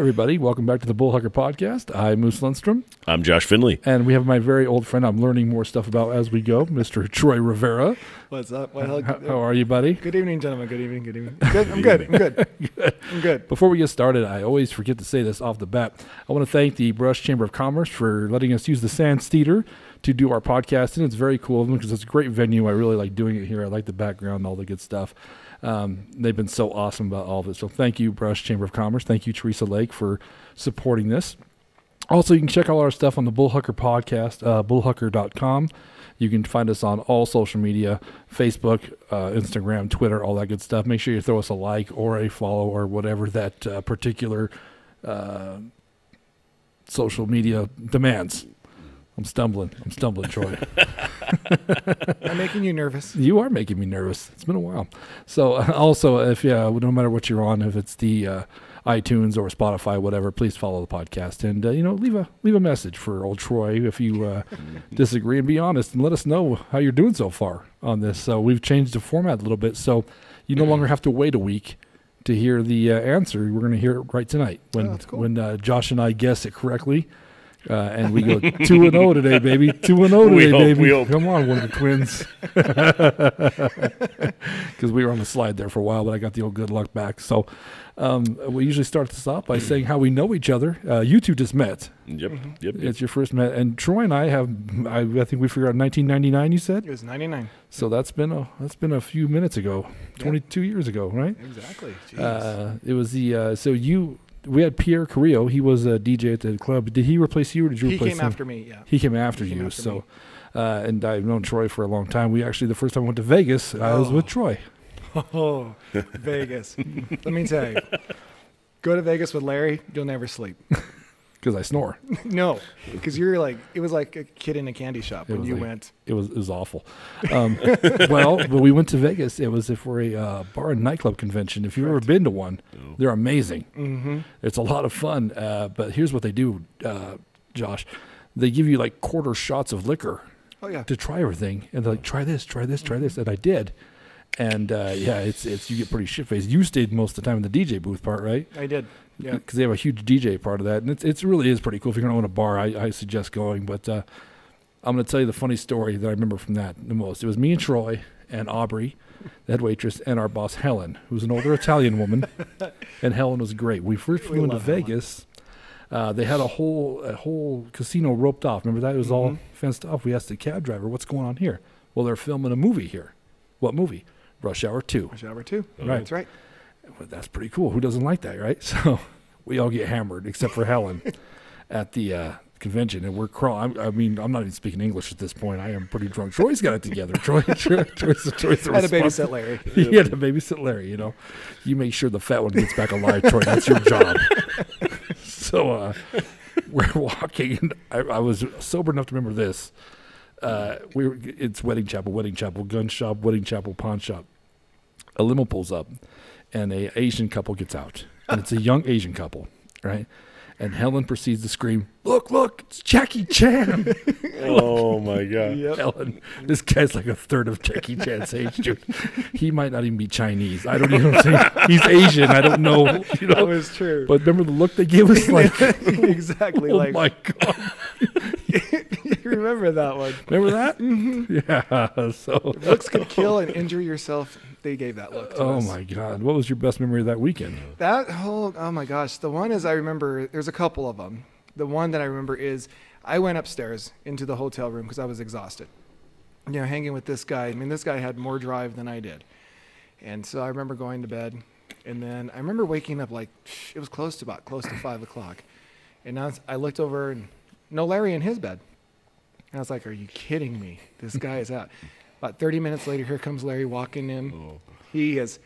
Hey, everybody. Welcome back to the Bullhucker Podcast. I'm Moose Lundstrom, I'm Josh Finley. and we have my very old friend I'm learning more stuff about as we go, Mr. Troy Rivera. What's up? Well, How, how are you, buddy? good evening, gentlemen. Good evening. Good evening. Good. I'm good. I'm good. I'm good. Before we get started, I always forget to say this off the bat. I want to thank the Brush Chamber of Commerce for letting us use the Sands Theater to do our podcast, and it's very cool of them because it's a great venue. I really like doing it here. I like the background, all the good stuff. Um, they've been so awesome about all of it. So thank you, Brush Chamber of Commerce. Thank you, Teresa Lake, for supporting this. Also, you can check all our stuff on the Bullhucker podcast, uh, bullhucker.com. You can find us on all social media Facebook, uh, Instagram, Twitter, all that good stuff. Make sure you throw us a like or a follow or whatever that uh, particular uh, social media demands. I'm stumbling. I'm stumbling, Troy. I'm making you nervous. You are making me nervous. It's been a while. So, uh, also, if yeah, no matter what you're on, if it's the uh, iTunes or Spotify, whatever, please follow the podcast and uh, you know leave a leave a message for old Troy if you uh, disagree and be honest and let us know how you're doing so far on this. So we've changed the format a little bit, so you no longer have to wait a week to hear the uh, answer. We're going to hear it right tonight when Oh, cool. when uh, Josh and I guess it correctly. Uh, and we go two and zero today, baby. Two and zero today, hope, baby. Come on, one of the twins because we were on the slide there for a while, but I got the old good luck back. So um, we usually start this off by saying how we know each other. Uh, you two just met. Yep, yep. It's your first met, and Troy and I have. I, I think we figured out 1999. You said It was 99. so. That's been a that's been a few minutes ago, 22 years ago, right? Exactly. Jeez. Uh, it was the uh, so you. We had Pierre Carrillo. He was a DJ at the club. Did he replace you, or did you he replace him? He came after me. Yeah. He came after He came you. after so, uh, and I've known Troy for a long time. We actually the first time I went to Vegas, I was Oh. with Troy. Oh, Vegas. Let me tell you. Go to Vegas with Larry. You'll never sleep. Because I snore. No, because you're like it was like a kid in a candy shop It when you like- went. It was it was awful. Um, well, but we went to Vegas. It was for a uh, bar and nightclub convention. If you've ever been to one, they're amazing. Mm-hmm. It's a lot of fun. Uh, but here's what they do, uh, Josh. They give you like quarter shots of liquor Oh yeah. to try everything, and they're like, "Try this, try this, try this," and I did. And uh, yeah, it's it's you get pretty shit faced. You stayed most of the time in the DJ booth part, right? I did. Yeah. because they have a huge DJ part of that, and it's it's really is pretty cool. If you're going to own a bar, I, I suggest going. But uh, I'm going to tell you the funny story that I remember from that the most. It was me and Troy and Aubrey, the head waitress, and our boss Helen, who's an older Italian woman, and Helen was great. We first We flew into. Vegas. Uh, they had a whole a whole casino roped off. Remember that it was all Mhm. fenced off. We asked the cab driver, "What's going on here?" Well, they're filming a movie here. What movie? Rush Hour Two. Rush hour two. Right. That's right. Well, that's pretty cool. Who doesn't like that, right? So we all get hammered except for Helen at the uh, convention, and we're crawling. I mean, I'm not even speaking English at this point. I am pretty drunk. Troy's got it together. Troy, Troy, Troy's, Troy's the had to responsible- babysit Larry. He had to babysit Larry. You know, you make sure the fat one gets back alive, Troy. That's your job. so uh, we're walking, and I, I was sober enough to remember this. Uh, we were, it's wedding chapel, wedding chapel, gun shop, wedding chapel, pawn shop. A limo pulls up, and a Asian couple gets out, and it's a young Asian couple, right? And Helen proceeds to scream, "Look, look, it's Jackie Chan!" Oh my god. Yep. Helen, this guy's like a third of Jackie Chan's age, dude. He might not even be Chinese. I don't even think he's Asian. I don't know, you That know. was true. But remember the look they gave us, like, exactly. oh like my god, you remember that one. remember that? Mm-hmm. Yeah. So, Looks could kill and injure yourself. They gave that look. To oh us. my god, what was your best memory of that weekend? That whole oh my gosh, the one is I remember. There's a couple of them. The one that I remember is I went upstairs into the hotel room because I was exhausted. You know, hanging with this guy. I mean, this guy had more drive than I did, and so I remember going to bed, and then I remember waking up like it was close to about close to five o'clock, and now I looked over and no Larry in his bed. And I was like, "Are you kidding me? This guy is out." About 30 minutes later, here comes Larry walking in. Oh. He is.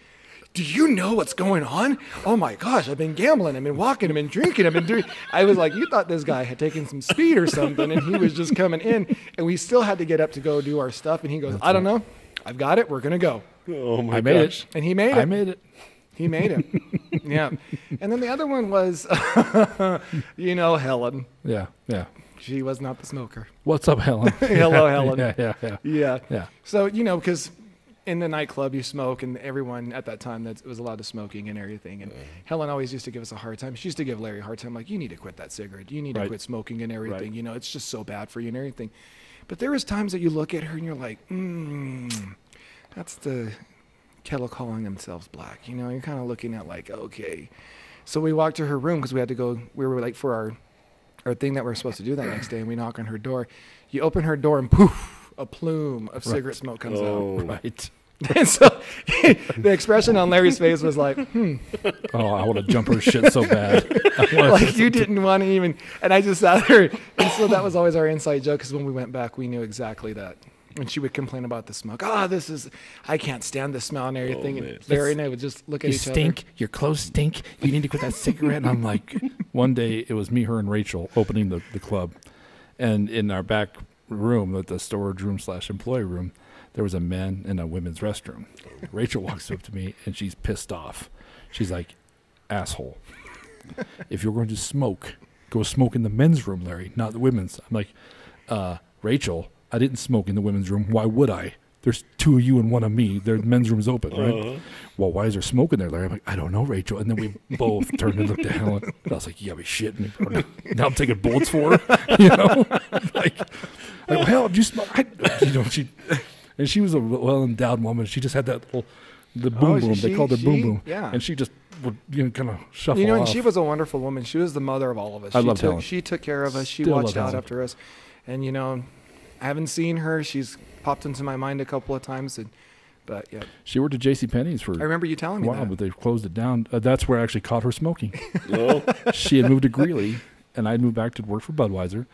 Do you know what's going on? Oh my gosh, I've been gambling, I've been walking, I've been drinking, I've been doing. I was like, you thought this guy had taken some speed or something, and he was just coming in, and we still had to get up to go do our stuff. And he goes, I don't know, I've got it, we're gonna go. Oh my I made it. And he made it. I made it. He made it. yeah. And then the other one was, you know, Helen. Yeah, yeah. She was not the smoker. What's up, Helen? Hello, Helen. yeah, yeah, yeah, Yeah. yeah. So, you know, because in the nightclub you smoke, and everyone at that time that was allowed to smoking and everything. And Helen always used to give us a hard time. She used to give Larry a hard time, like you need to quit that cigarette, you need to quit smoking and everything. Right. You know, it's just so bad for you and everything. But there was times that you look at her and you're like, mm, that's the kettle calling themselves black. You know, you're kind of looking at like, okay. So we walked to her room because we had to go. We were like for our our thing that we're supposed to do that next day, and we knock on her door. You open her door, and poof, a plume of cigarette smoke comes out. Oh, Right. And so the expression on Larry's face was like, hmm, Oh, I want to jump her shit so bad. Like you didn't want to even. And I just sat there. And so that was always our inside joke because when we went back, we knew exactly that. And she would complain about the smoke. Ah, this is, I can't stand the smell and everything. man. and Larry and I would just look at you each stink. Your clothes stink. You need to quit that cigarette. And I'm like, one day it was me, her, and Rachel opening the, the club, and in our back room, at the storage room slash employee room, there was a men and a women's restroom. Rachel walks up to me and she's pissed off. She's like, asshole. If you're going to smoke, go smoke in the men's room, Larry, not the women's. I'm like, uh, Rachel, I didn't smoke in the women's room. Why would I? There's two of you and one of me. The men's room's open, right? Uh-huh. Well, why is there smoke in there, Larry? I'm like, I don't know, Rachel. And then we both turned and looked at Helen. And I was like, you gotta be shitting me. Now I'm taking bullets for her, you know? like, like, hell, did you smoke? I, you know, she, and she was a well endowed woman. She just had that little, the boom Oh, boom. she- they called her boom she- boom. yeah. And she just would, you know, kind of shuffle You know, and off. she was a wonderful woman. She was the mother of all of us. I she loved took Helen. she took care of us. She Still watched out Helen. after us. And you know, I haven't seen her. She's popped into my mind a couple of times and but yeah. she worked at J.C. Penney's for I remember you telling me while, that. but they closed it down. Uh, that's where I actually caught her smoking. No. she had moved to Greeley, and I had moved back to work for Budweiser,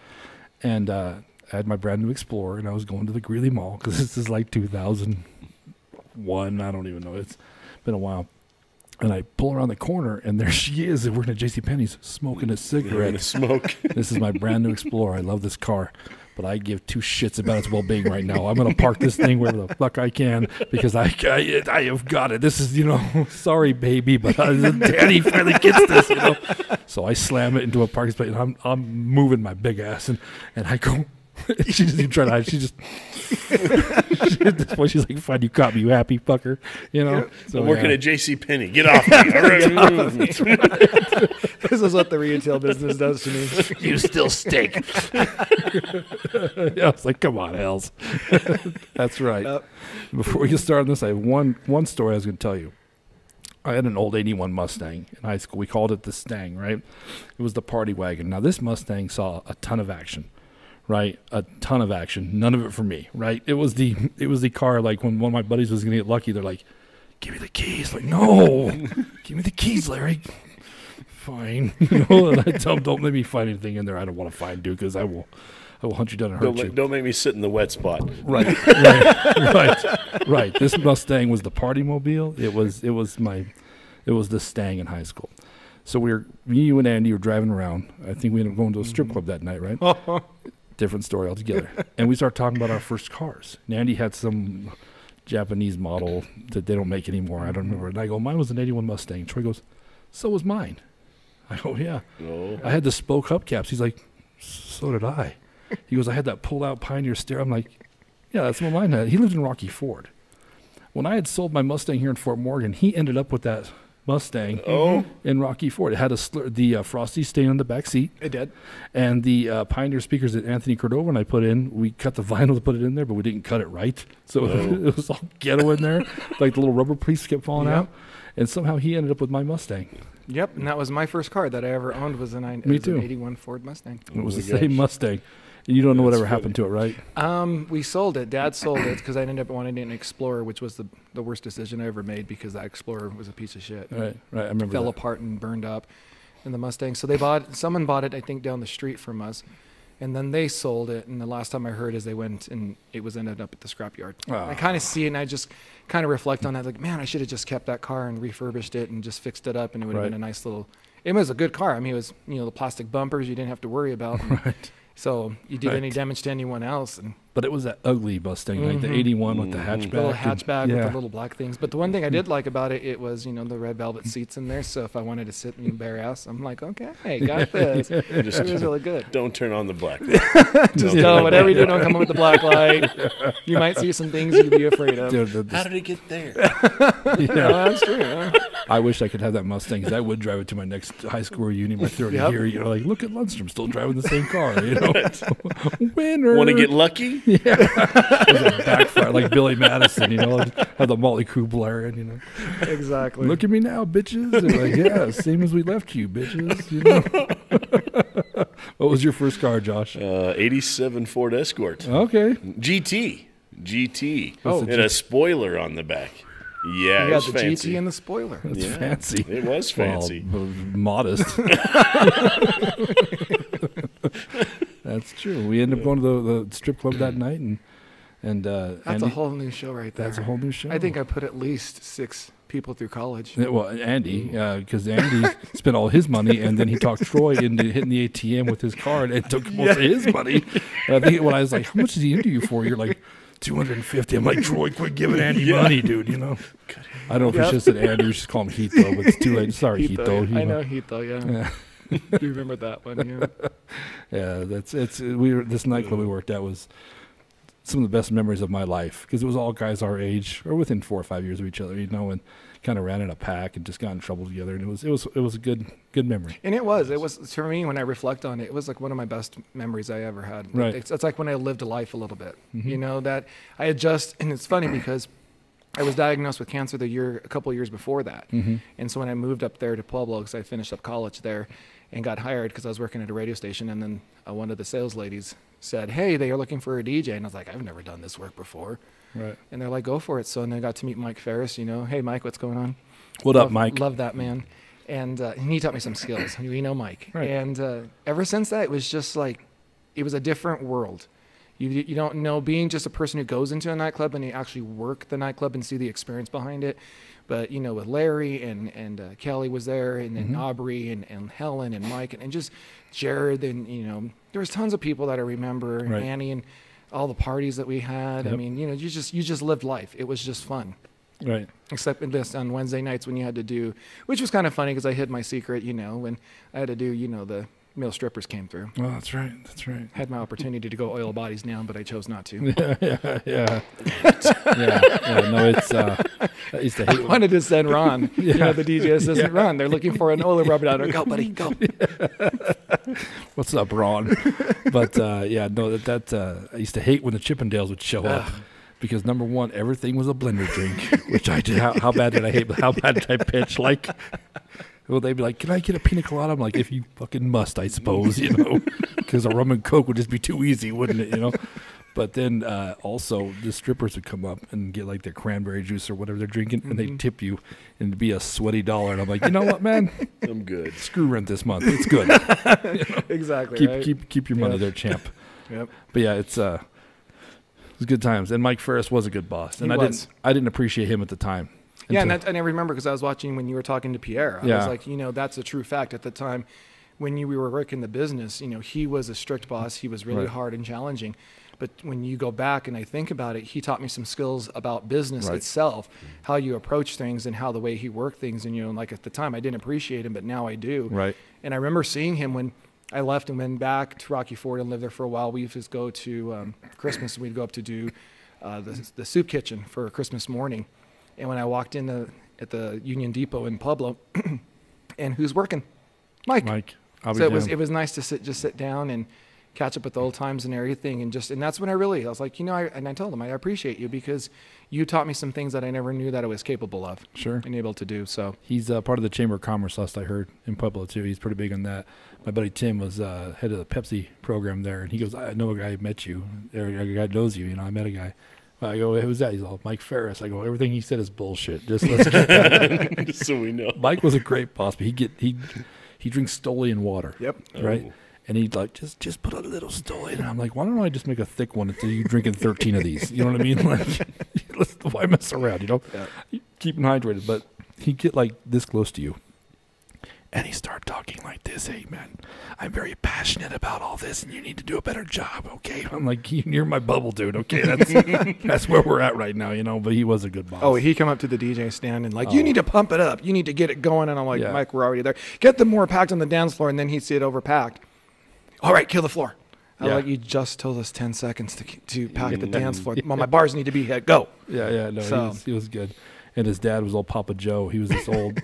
and uh, I had my brand new Explorer, and I was going to the Greeley Mall because this is like 2001. I don't even know. It's been a while. And I pull around the corner, and there she is, working at J.C. Penney's, smoking a You're cigarette. gonna smoke. this is my brand new Explorer. I love this car, but I give two shits about its well-being right now. I'm gonna park this thing wherever the fuck I can because I I, I have got it. This is you know, sorry baby, but Daddy finally gets this. You know, so I slam it into a parking space, and I'm I'm moving my big ass, and and I go. she doesn't even try to hide. She just at this point she's like, "Fine, you caught me, you happy fucker." You know. So I'm working yeah. at J.C. Penney. Get off me! All right. this is what the retail business does to me. you still stink. I was like, come on, Hells. That's right. Yep. Before we get started on this, I have one one story I was going to tell you. I had an old 81 Mustang in high school. We called it the Stang, right? It was the party wagon. Now, this Mustang saw a ton of action, right? A ton of action. None of it for me, right? It was the it was the car like when one of my buddies was going to get lucky, they're like, "Give me the keys." Like, "No. Give me the keys, Larry." Fine. You know, and I tell them, "Don't let me find anything in there I don't want to find, dude, because I will I will hunt you down and hurt Don't, you." don't make me sit in the wet spot. Right, right, right, right. This Mustang was the party mobile. It was, it was my, it was the Stang in high school. So we were, me, you, and Andy were driving around. I think we ended up going to a strip club that night, right? Different story altogether. And we start talking about our first cars. And Andy had some Japanese model that they don't make anymore. I don't remember. And I go, mine was an '81 Mustang. Troy goes, so was mine. I go, yeah. No. I had the spoke hubcaps. He's like, so did I. He goes, I had that pulled out Pioneer steer. I'm like, yeah, that's what mine had. He lived in Rocky Ford. When I had sold my Mustang here in Fort Morgan, he ended up with that Mustang Oh. in Rocky Ford. It had a slur, the uh, Frosty stain on the back seat, It did. and the uh, Pioneer speakers that Anthony Cordova and I put in. We cut the vinyl to put it in there, but we didn't cut it right, so Oh. it was all ghetto in there. like the little rubber piece kept falling Yeah. out, and somehow he ended up with my Mustang. Yep, and that was my first car that I ever owned was a nine. Me was an '81 Ford Mustang. It was Oh the my same. Mustang. And you don't know That's whatever happened to it, right? Um, we sold it. Dad sold it because I ended up wanting an Explorer, which was the the worst decision I ever made because that Explorer was a piece of shit. Right, right. I remember fell that. apart and burned up in the Mustang. So they bought someone bought it I think down the street from us. And then they sold it and the last time I heard is they went and it was ended up at the scrapyard. Ah. I kind of see it and I just kind of reflect on that like man, I should have just kept that car and refurbished it and just fixed it up and it would have Right. been a nice little it was a good car. I mean, it was, you know, the plastic bumpers you didn't have to worry about. and Right. So you did any damage to anyone else and but it was that ugly Mustang, like the Mhm. '81 with the Mhm. hatchback. little and- hatchback yeah. with the little black things. But the one thing I did like about it, it was you know the red velvet seats in there. So if I wanted to sit in bare ass, I'm like, okay, hey, got this. It was really good. don't turn on the black. Just No. no, whatever you do, don't come up with the black light. You might see some things you'd be afraid of. Dude, the- the- How did it get there? Yeah, yeah. that's true. huh? I wish I could have that Mustang 'cause I would drive it to my next high school reunion, my 30 Yep. year. You know, like look at Lundstrom still driving the same car. You know, winner. Want to get lucky? It was a backfire like Billy Madison. You know, have the Motley Crue blaring. You know, Exactly. look at me now, bitches. They're like, yeah, same as we left you, bitches. You know? what was your first car, Josh? Uh, 87 Ford Escort. Okay, GT. GT. Oh. and a spoiler on the back. Yeah, you it got was the fancy. GT and the spoiler. that's Yeah. fancy. It was fancy. Well, modest. That's true. We ended up going to the, the strip club that night, and and uh, That's a whole new show right there. that's a whole new show. I think I put at least six people through college. Yeah, well, Andy, because Andy spent all his money, and then he talked Troy into hitting the ATM with his card and took most of his money. And I think when I was like, "How much did he into you for?" You're like, 250 I'm like, Troy, quit giving Andy Yeah. money, dude. You know. I don't know if should have said Andy. We should call him Heath though, but it's too late. Sorry, Heath, though. I know Heath though. Yeah, Yeah. you remember that one? Yeah. Yeah, that's it's we were this nightclub we worked at was some of the best memories of my life because it was all guys our age or within four or five years of each other, you know, and kind of ran in a pack and just got in trouble together, and it was it was it was a good good memory. And it was. It was for me when I reflect on it. It was like one of my best memories I ever had. Right. It's, it's like when I lived a life a little bit. Mhm. You know that I had just, and it's funny because I was diagnosed with cancer the year, a couple of years before that. Mm-hmm. And so when I moved up there to Pueblo, because I finished up college there, and got hired because I was working at a radio station, and then uh, one of the sales ladies said, "Hey, they are looking for a DJ," and I was like, "I've never done this work before." Right. And they're like, "Go for it." So then I got to meet Mike Ferris. You know, hey Mike, what's going on? What love, up, Mike? Love that man. And, uh, and he taught me some skills. We know Mike. Right. And uh, ever since that, it was just like, it was a different world. You, you don't know, being just a person who goes into a nightclub and you actually work the nightclub and see the experience behind it. But, you know, with Larry and, and uh, Kelly was there and then Mhm. Aubrey and, and Helen and Mike and, and just Jared and, you know, there was tons of people that I remember, Right. Annie and all the parties that we had. I mean, you know, you just, you just lived life. It was just fun Right. except in this on Wednesday nights when you had to do, which was kind of funny because I hid my secret, you know, when I had to do, you know, the male strippers came through. Oh, that's right. That's right. Had my opportunity to go oil bodies down, but I chose not to. Yeah, yeah, yeah. yeah, yeah. No, it's. Uh, I used to I hate. wanted to send Ron, you Yeah. know, the DJ assistant Ron. They're looking for an oil rubber downer. Go, buddy, go. What's up, Ron? but uh, yeah, no, that that uh, I used to hate when the Chippendales would show up because number one, everything was a blender drink, which I did. How, how bad did I hate? How bad did I pitch? Like, well, they'd be like, "Can I get a pina colada?" I'm like, "If you fucking must, I suppose," you know, because a rum and coke would just be too easy, wouldn't it? You know. But then uh, also the strippers would come up and get like their cranberry juice or whatever they're drinking, and they Mhm. tip you, and it'd be a sweaty dollar. And I'm like, you know what, man? I'm good. Screw rent this month. It's good. Exactly. keep right? keep keep your money Yep. there, champ. Yep. But yeah, it's uh, it was good times. And Mike Ferris was a good boss, and He I was. didn't I didn't appreciate him at the time. Yeah, and, that, and I remember because I was watching when you were talking to Pierre. I Yeah. was like, you know, that's a true fact. At the time, when you we were working the business, you know, he was a strict boss. He was really Right. hard and challenging. But when you go back and I think about it, he taught me some skills about business Right. itself, how you approach things, and how the way he worked things. And you know, like at the time, I didn't appreciate him, but now I do. right, And I remember seeing him when I left and went back to Rocky Ford and lived there for a while. We used to go to um, Christmas. And we'd go up to do uh, the, the soup kitchen for Christmas morning. And when I walked in the, at the Union Depot in Pueblo, and who's working? Mike. Mike. I'll so it was it was nice to sit just sit down and catch up with the old times and everything and just and that's when I really I was like you know I, and I told him I appreciate you because you taught me some things that I never knew that I was capable of sure. and able to do so He's uh, part of the Chamber of Commerce. Last I heard in Pueblo too. He's pretty big on that. My buddy Tim was uh, head of the Pepsi program there, and he goes, "I know a guy who met you. Or a guy knows you. You know, I met a guy." I go, "Who's that?" He's all Mike Ferris. I go, "Everything he said is bullshit. Just let's keep that." Just so we know. Mike was a great boss, but he get he he drinks Stoli and water. yep right? Oh. And he'd like just just put a little Stoli, in. and I'm like, why don't I just make a thick one until you drinking 13 of these? You know what I mean? Like, let's, why mess around? You know, Yeah. keep him hydrated. But he'd get like this close to you, And he started talking like this. Hey, man, I'm very passionate about all this, and you need to do a better job. Okay, I'm like, you're my bubble dude. Okay, that's that's where we're at right now, you know. But he was a good boss. Oh, he come up to the DJ stand and like, you oh. need to pump it up. You need to get it going. And I'm like, Yeah. Mike, we're already there. Get them more packed on the dance floor. And then he'd see it overpacked. All right, kill the floor. I'm Yeah. like, you just told us 10 seconds to, to pack the dance floor. Well, my bars need to be hit. Go. Yeah, yeah, no, So- he, was, he was good. And his dad was old Papa Joe. He was this old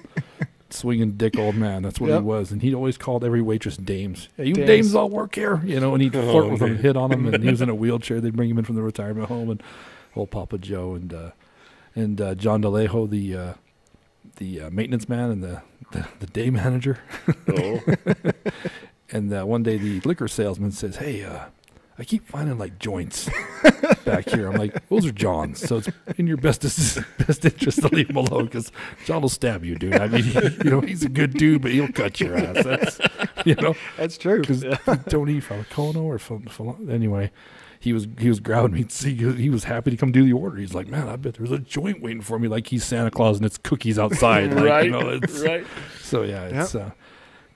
swinging dick old man. That's what Yep. he was. And he always called every waitress dames. Hey, you dames, Dames. all work here, you know. And he'd Oh, flirt with them, hit on them, and he was in a wheelchair. They'd bring him in from the retirement home, and old Papa Joe and uh, and uh, John DeLejo, the uh, the uh, maintenance man and the, the the day manager. Oh, And uh, one day the liquor salesman says, "Hey, uh, I keep finding like joints back here." I'm like, "Those are John's, so it's in your best best interest to leave them alone because John will stab you, dude. I mean, he, you know, he's a good dude, but he'll cut your ass. That's, you know, That's true. because don't eat Falcono or Fal- Fal- anyway." He was he was grabbing me. He, he was happy to come do the order. He's like, man, I bet there's a joint waiting for me. Like he's Santa Claus and it's cookies outside. Like, right, you know, it's, right. so yeah, it's uh,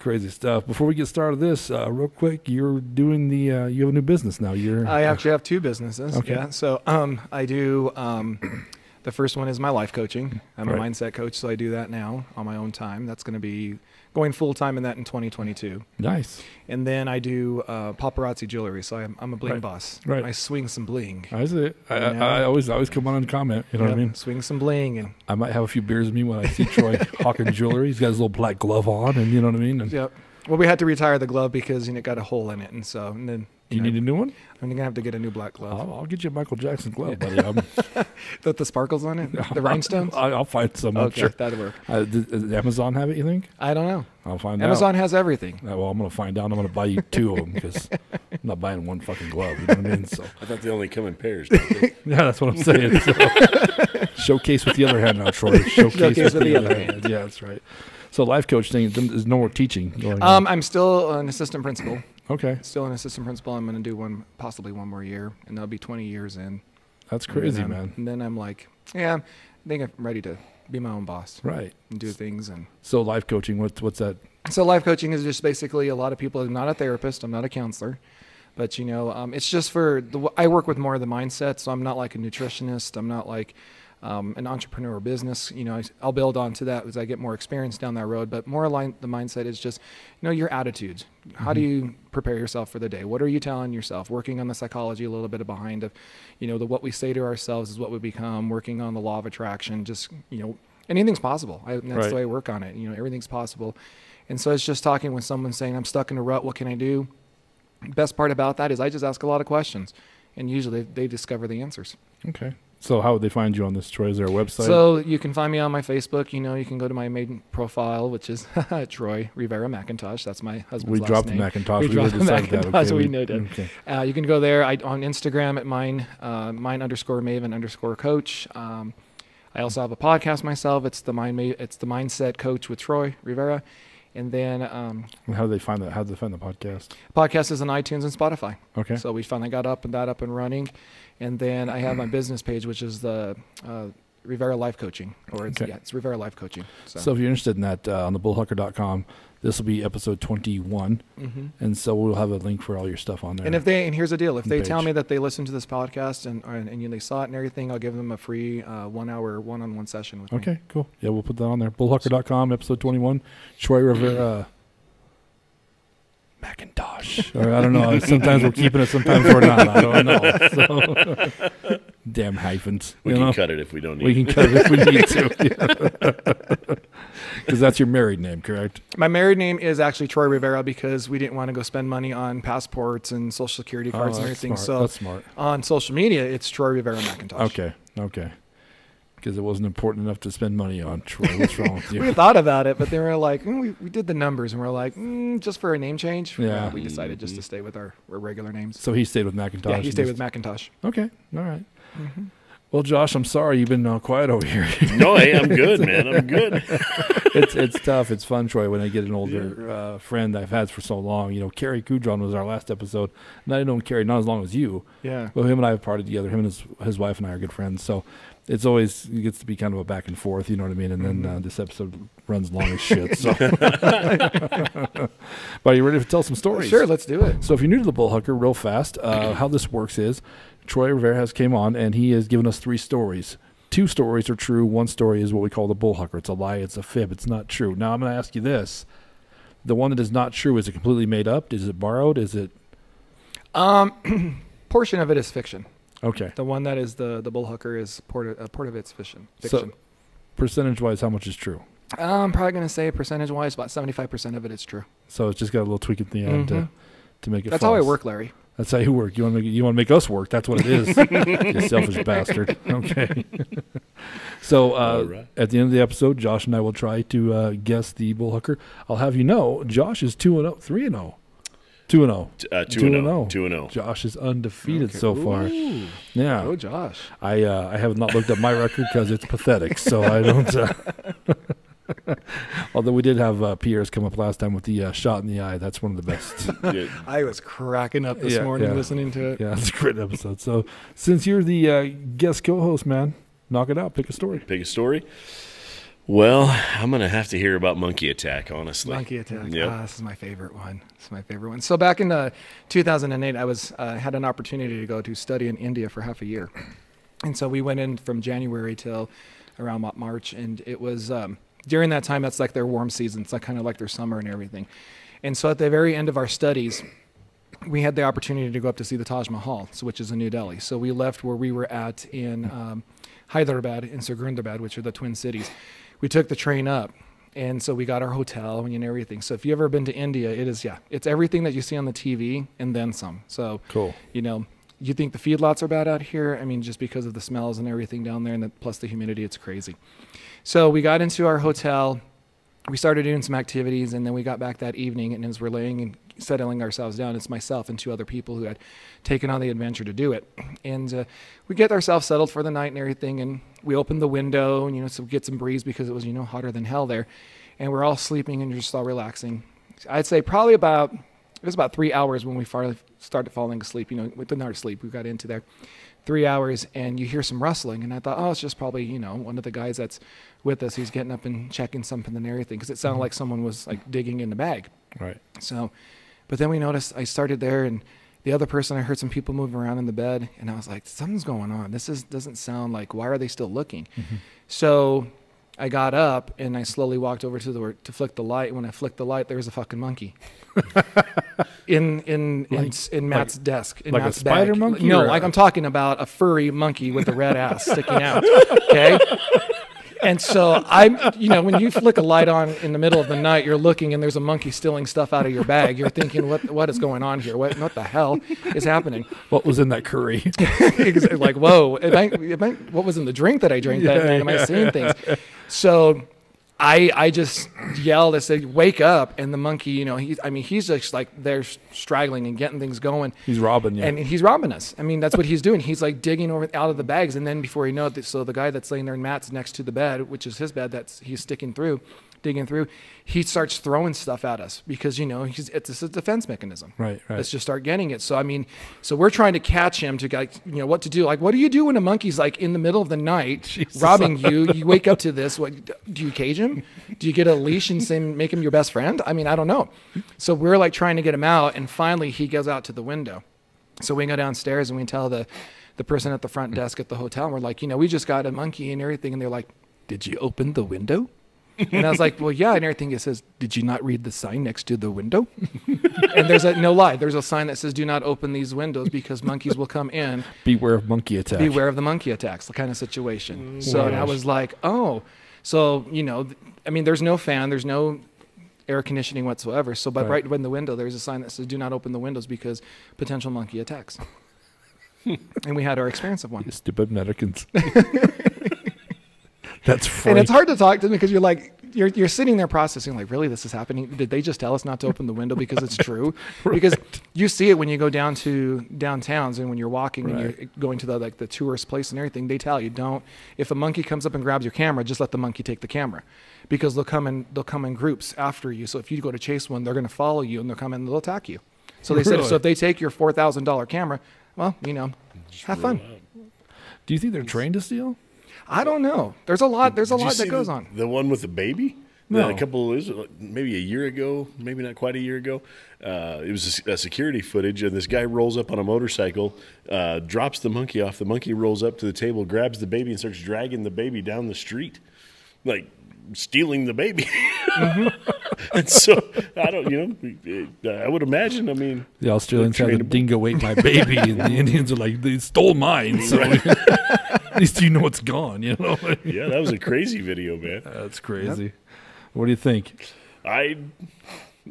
crazy stuff. Before we get started, this uh, real quick, you're doing the uh, you have a new business now. You're I actually have two businesses. Okay. Yeah. So um, I do. Um, the first one is my life coaching. I'm a mindset coach, so I do that now on my own time. That's going to be going full time in that in 2022. nice. And then I do uh, paparazzi jewelry. So I'm, I'm a bling Right. boss. Right. I swing some bling. I see it. I, I, I always I always come on and comment. You know what I mean? Swing some bling and I might have a few beers with me when I see Troy hawking jewelry. He's got his little black glove on, and you know what I mean. And yep. Well, we had to retire the glove because you know, it got a hole in it, and so and then do you know, need a new one? I'm gonna have to get a new black glove I'll, I'll get you a Michael Jackson glove, buddy. I'm, with the sparkles on it, the rhinestones. I, I'll find some. I'm okay, sure. that'll work. Uh, does, does Amazon have it? You think? I don't know. I'll find Amazon has everything. Uh, well, I'm gonna find out. I'm gonna buy you two of them because I'm not buying one fucking glove. You know what I mean? So. I thought they only come in pairs. Yeah, that's what I'm saying. So, showcase with the other hand now, Troy. Showcase, with, the, other hand. Yeah, that's right. So life coach thing, there's no more teaching going Um, on. I'm still an assistant principal. Okay, Still an assistant principal. I'm going to do one, possibly one more year, and that'll be 20 years in. that's And crazy, then- man. And then I'm like, yeah, I think I'm ready to be my own boss Right. and do things. And So life coaching, what's what's that? so life coaching is just basically a lot of people. I'm not a therapist. I'm not a counselor. But you know, um, it's just for the. I work with more of the mindset, so I'm not like a nutritionist. I'm not like um, an entrepreneur business. You know, I, I'll build onto that as I get more experience down that road. But more aligned, the mindset is just, you know, your attitudes. How do you prepare yourself for the day? What are you telling yourself? Working on the psychology a little bit behind of, you know, the what we say to ourselves is what we become. Working on the law of attraction. Just you know, anything's possible. I, that's Right. the way I work on it. You know, everything's possible. And so it's just talking with someone saying, I'm stuck in a rut. What can I do? Best part about that is I just ask a lot of questions, and usually they discover the answers. Okay. So how would they find you on this, Troy? Is there a website? So you can find me on my Facebook. You know, you can go to my main profile, which is Troy Rivera McIntosh. That's my husband's we last dropped name. Macintosh. We We, dropped decided that. Okay, we know that. Okay. Uh, you can go there I, on Instagram at mine, uh, mine underscore Maven underscore Coach. Um, I also have a podcast myself. It's the mind, it's the Mindset Coach with Troy Rivera, and then um, And How do they find that? How do they find the podcast? podcast is on iTunes and Spotify. Okay. So we finally got up and that up and running, and then I have my business page, which is the uh, Rivera Life Coaching, or it's Okay. yeah, it's Rivera Life Coaching. So, So if you're interested in that, uh, on the bullhucker.com, this will be episode 21, hmm and so we'll have a link for all your stuff on there. and if they and here's the deal, if they tell me that they listen to this podcast and and, and you they saw it and everything, I'll give them a free uh, one hour one on one session with me. Okay, cool. Yeah, we'll put that on there. Bullhucker.com, episode 21. Troy Rivera. Macintosh. Or I don't know. Sometimes we're keeping it, sometimes we're not. I don't know. So, damn hyphens. We can know? cut it if we don't need. We can cut it if we need to. Because that's your married name, correct? My married name is actually Troy Rivera because we didn't want to go spend money on passports and social security cards Oh, and everything. smart. So that's smart. on social media, it's Troy Rivera McIntosh. Okay, okay. Because it wasn't important enough to spend money on. Troy, what's wrong with you? We thought about it, but they were like, mm, we, we did the numbers, and we're like, mm, just for a name change. Yeah. Uh, we decided just to stay with our, our regular names. So he stayed with Macintosh. yeah, he and stayed just- with Macintosh. Okay, all right. Well, Josh, I'm sorry you've been uh, quiet over here. no, hey, I'm good, man. I'm good. it's it's tough. It's fun, Troy, when I get an older uh, friend I've had for so long. You know, Kerry Kudron was our last episode, and I known Kerry not as long as you, Yeah. but him and I have partied together. Him and his his wife and I are good friends. So it's always it gets to be kind of a back and forth. You know what I mean? And then uh, Mm-hmm. this episode runs long as shit. So, but are you ready to tell some stories? Sure, let's do it. So if you're new to the Bullhucker, real fast, uh, how this works is Troy Rivera has came on and he has given us three stories. Two stories are true. One story is what we call the Bullhucker. It's a lie. It's a fib. It's not true. Now I'm going to ask you this: the one that is not true is it completely made up? Is it borrowed? Is it Um, portion of it is fiction. Okay? The one that is the the Bullhucker is port a part of it's fiction. So- Percentage wise, how much is true? I'm probably gonna say percentage wise, about seventy five percent of it is true. So it's just got a little tweak at the end to, Mhm. to make it. That's how I work, Larry. That's how you work. You want to make you want to make us work. That's what it is. you selfish bastard. Okay. so uh, All right. at the end of the episode, Josh and I will try to uh, guess the Bullhucker. I'll have you know, Josh is two and zero, three and zero, two and zero. Uh, two, Two and and zero. oh. Two and zero. Josh is undefeated Okay. so far. Yeah. Oh, Josh. I uh, I have not looked up my record because it's pathetic. So I don't. Uh, although we did have uh, Pierre's come up last time with the uh, shot in the eye. That's one of the best. Yeah. I was cracking up this Yeah, morning yeah. listening to it. Yeah, it's a great episode. So since you're the uh, guest co-host, man, knock it out. Pick a story. Pick a story. Well, I'm gonna have to hear about monkey attack. Honestly, Monkey attack. Yep. Ah, this is my favorite one. This is my favorite one. So back in uh, 2008, I was uh, had an opportunity to go to study in India for half a year, and so we went in from January till around March, and it was um, during that time. That's like their warm season. It's like kind of like their summer and everything. And so at the very end of our studies, we had the opportunity to go up to see the Taj Mahal, which is in New Delhi. So we left where we were at in um, Hyderabad and Secunderabad, which are the twin cities. We took the train up, and so we got our hotel and everything. So if you've ever been to India, it is yeah, it's everything that you see on the TV and then some. So Cool. you know, you think the feedlots are bad out here? I mean, just because of the smells and everything down there, and the, plus the humidity, it's crazy. So we got into our hotel. We started doing some activities, and then we got back that evening. And as we're laying and settling ourselves down, it's myself and two other people who had taken on the adventure to do it. And uh, we get ourselves settled for the night and everything. And we open the window, and you know, so get some breeze because it was you know hotter than hell there. And we're all sleeping and just all relaxing. I'd say probably about it was about three hours when we finally started falling asleep. You know, within our sleep, we got into there. Three hours, and you hear some rustling, and I thought, oh, it's just probably you know one of the guys that's with us. He's getting up and checking something and everything because it sounded mm-hmm. like someone was like digging in the bag. Right. So, but then we noticed I started there, and the other person I heard some people moving around in the bed, and I was like, something's going on. This is doesn't sound like. Why are they still looking? Mm-hmm. So I got up and I slowly walked over to the to flick the light. When I flicked the light, there was a fucking monkey in in in, Like- in Matt's desk. In like a Matt's spider bag. monkey No, like a- I'm talking about a furry monkey with a red ass sticking out. Okay. And so I'm, you know, when you flick a light on in the middle of the night, you're looking and there's a monkey stealing stuff out of your bag. You're thinking, what what is going on here? What what the hell is happening? What was in that curry? Like, whoa, am I, am I, what was in the drink that I drank that night? Am I yeah. seeing things? So I I just yelled, I said, wake up. And the monkey, you know, he, I mean, he's just like there straggling and getting things going. He's robbing you. And he's robbing us. I mean, that's what he's doing. He's like digging over out of the bags, and then before you know it, so the guy that's laying there in mats next to the bed, which is his bed, that's he's sticking through, digging through. He starts throwing stuff at us because you know he's it's a defense mechanism. right. Right. Let's just start getting it. So I mean, so we're trying to catch him to like you know what to do. Like, what do you do when a monkey's like in the middle of the night Jesus. robbing you? You wake up to this. What do you cage him? Do you get a leash and say make him your best friend? I mean, I don't know. So we're like trying to get him out, and finally he goes out to the window. So we go downstairs and we tell the the person at the front desk at the hotel, and we're like, you know, we just got a monkey and everything, and they're like, did you open the window? And I was like, well, yeah, and everything. It says, did you not read the sign next to the window? and there's a no lie. There's a sign that says, do not open these windows because monkeys will come in. Beware of monkey attack. Beware of the monkey attacks, the kind of situation. Mm. So and I was like, oh, so you know, I mean, there's no fan, there's no air conditioning whatsoever. So, but Right. right, in the window, there's a sign that says, do not open the windows because potential monkey attacks. and we had our experience of one. You stupid Americans. That's free. And it's hard to talk to them because you're like, you're, you're sitting there processing, like, really, this is happening? Did they just tell us not to open the window because it's true? Because you see it when you go down to downtowns and when you're walking and you're going to the like the tourist place and everything, they tell you don't. If a monkey comes up and grabs your camera, just let the monkey take the camera, because they'll come in they'll come in groups after you. So if you go to chase one, they're going to follow you and they'll come in and they'll attack you. So they said, so if they take your four thousand dollar camera, well, you know, have fun. Do you think they're trained to steal? I don't know. There's a lot. There's a Did you lot that goes the, on. The one with the baby. No. a couple of maybe a year ago, maybe not quite a year ago. Uh, it was a, a security footage, and this guy rolls up on a motorcycle, uh, drops the monkey off. The monkey rolls up to the table, grabs the baby, and starts dragging the baby down the street, like stealing the baby. and so I don't, you know, I would imagine. I mean, The Australians have a dingo ate my baby, and the Indians are like, they stole mine. So at least you know it's gone. You know, yeah, that was a crazy video, man. that's crazy. What do you think? I,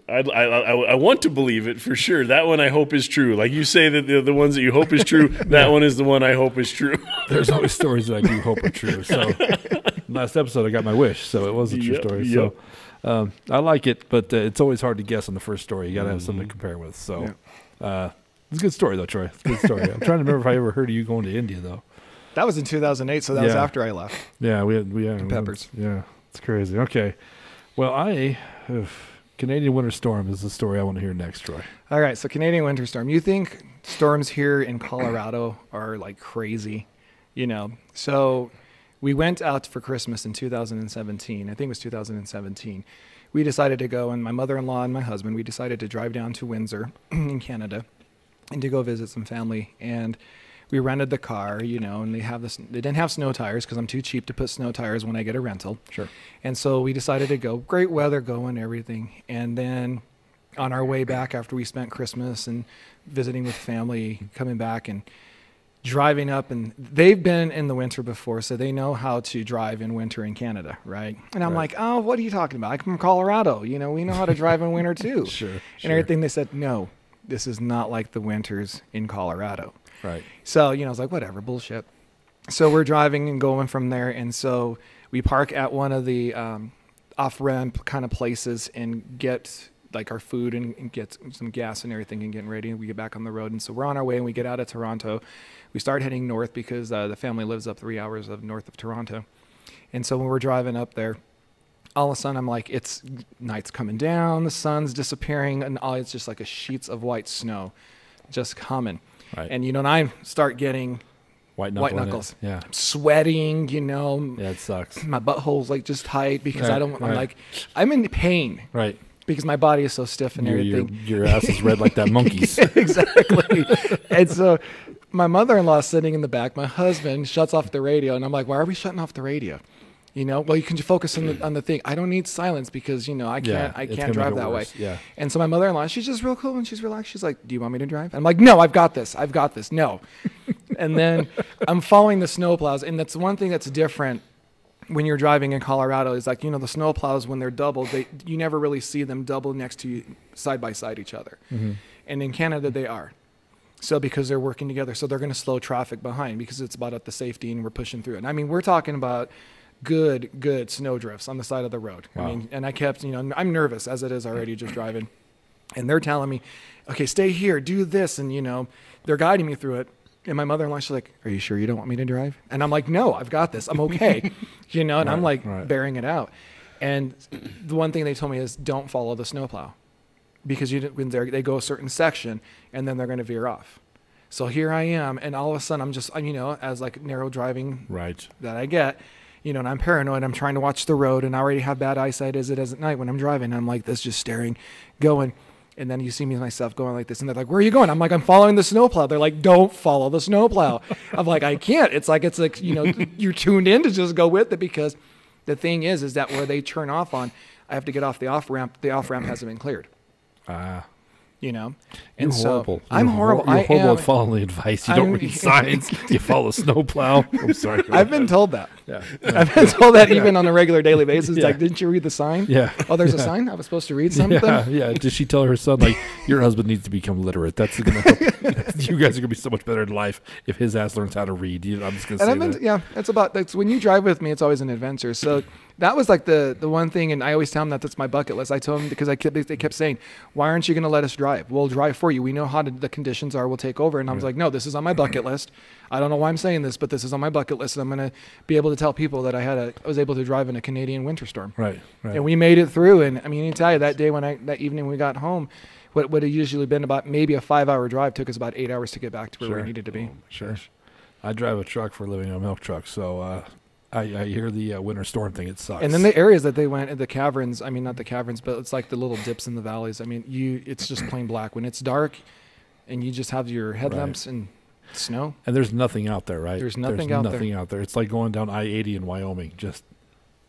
I, I, I, I want to believe it for sure. That one I hope is true. Like you say that the, the ones that you hope is true, that one is the one I hope is true. There's always stories that I do hope are true. So last episode I got my wish, so it was a true Yep, story. yep. So um, I like it, but uh, it's always hard to guess on the first story. You got to have something to compare with. So uh, it's a good story though, Troy. It's a good story. I'm trying to remember if I ever heard of you going to India though. That was in 2008, so that was after I left. Yeah, we had we Peppers. Yeah, it's crazy. Okay, well, I ugh, Canadian winter storm is the story I want to hear next, Troy. All right, so Canadian winter storm. You think storms here in Colorado are like crazy, you know? So we went out for Christmas in 2017. I think it was 2017. We decided to go, and my mother-in-law and my husband, we decided to drive down to Windsor in Canada and to go visit some family. And we rented the car, you know, and they have this. They didn't have snow tires because I'm too cheap to put snow tires when I get a rental. Sure. And so we decided to go. Great weather going, everything. And then on our way back after we spent Christmas and visiting with family, coming back and driving up and they've been in the winter before, so they know how to drive in winter in Canada, right? And I'm Right. like, oh, what are you talking about? I'm from Colorado. You know, we know how to drive in winter too. Sure, And sure. everything they said, no, this is not like the winters in Colorado. Right. So, you know, I was like, whatever, bullshit. So we're driving and going from there. And so we park at one of the um, off ramp kind of places and get like our food and, and get some gas and everything and getting ready. And we get back on the road. And so we're on our way and we get out of Toronto. We start heading north because uh, the family lives up three hours of north of Toronto. And so when we're driving up there, all of a sudden I'm like, it's night's coming down, the sun's disappearing, and all it's just like a sheets of white snow just coming. Right. And you know, and I start getting White, knuckle white knuckles. Yeah. I'm sweating, you know. Yeah, it sucks. My butthole's like just tight because I don't. I'm right. like, I'm in pain Right. because my body is so stiff and Your, everything. your ass is red like that monkey's. exactly. and so, my mother-in-law sitting in the back. My husband shuts off the radio, and I'm like, "Why are we shutting off the radio?" You know, well, you can just focus on the on the thing. I don't need silence because you know I can't I can't drive that way. Yeah. And so my mother-in-law, she's just real cool and she's relaxed. She's like, "Do you want me to drive?" I'm like, "No, I've got this. I've got this. No." and then I'm following the snowplows, and that's one thing that's different when you're driving in Colorado is like you know the snowplows when they're doubled, they you never really see them double next to you side by side each other. And in Canada they are. So because they're working together, so they're going to slow traffic behind because it's about at the safety and we're pushing through it. And I mean, we're talking about good, good snow drifts on the side of the road. Wow. I mean, and I kept, you know, I'm nervous as it is already just driving, and they're telling me, okay, stay here, do this, and you know, they're guiding me through it. And my mother-in-law, she's like, "Are you sure you don't want me to drive?" And I'm like, "No, I've got this. I'm okay," you know. And I'm like right. bearing it out. And the one thing they told me is, "Don't follow the snowplow." because you when they're, go a certain section and then they're going to veer off. So here I am, and all of a sudden I'm just, you know, as like narrow driving Right. that I get, you know, and I'm paranoid. I'm trying to watch the road, and I already have bad eyesight as it is at night when I'm driving. I'm like this, just staring, going, and then you see me myself going like this, and they're like, "Where are you going?" I'm like, "I'm following the snowplow." They're like, "Don't follow the snowplow." I'm like, "I can't." It's like it's like you know, you're tuned in to just go with it because the thing is, is that where they turn off on, I have to get off the off ramp. The off ramp hasn't been cleared. Ah. You know, You're so horrible. I'm You're horrible. You're I am. at following advice. You don't I'm- read signs. you follow snowplow. I'm sorry. I've been told that. Yeah. I've been told that even on a regular daily basis. Yeah. Like, didn't you read the sign? Yeah. Oh, there's Yeah. a sign. I was supposed to read something. Yeah, yeah. Did she tell her son like your husband needs to become literate? That's gonna help. you guys are gonna be so much better in life if his ass learns how to read. You I'm just gonna And say been, that. yeah, it's about that's when you drive with me. It's always an adventure. So that was like the the one thing, and I always tell them that that's my bucket list. I told them because I kept they kept saying, "Why aren't you going to let us drive? We'll drive for you. We know how to, the conditions are. We'll take over." And I was like, "No, this is on my bucket list. I don't know why I'm saying this, but this is on my bucket list. And I'm going to be able to tell people that I had a I was able to drive in a Canadian winter storm." Right. Right. and we made it through. And I mean, I tell you, that day when I that evening we got home, what would have usually been about maybe a five hour drive took us about eight hours to get back to where Sure. we needed to be. Sure. I drive a truck for a living, a milk truck. So uh, I, I hear the uh, winter storm thing. It sucks. And then the areas that they went, in the caverns. I mean, not the caverns, but it's like the little dips in the valleys. I mean, you, it's just plain black when it's dark, and you just have your headlamps and snow. and there's nothing out there, right? There's nothing out there. nothing out there. It's like going down I eighty in Wyoming, just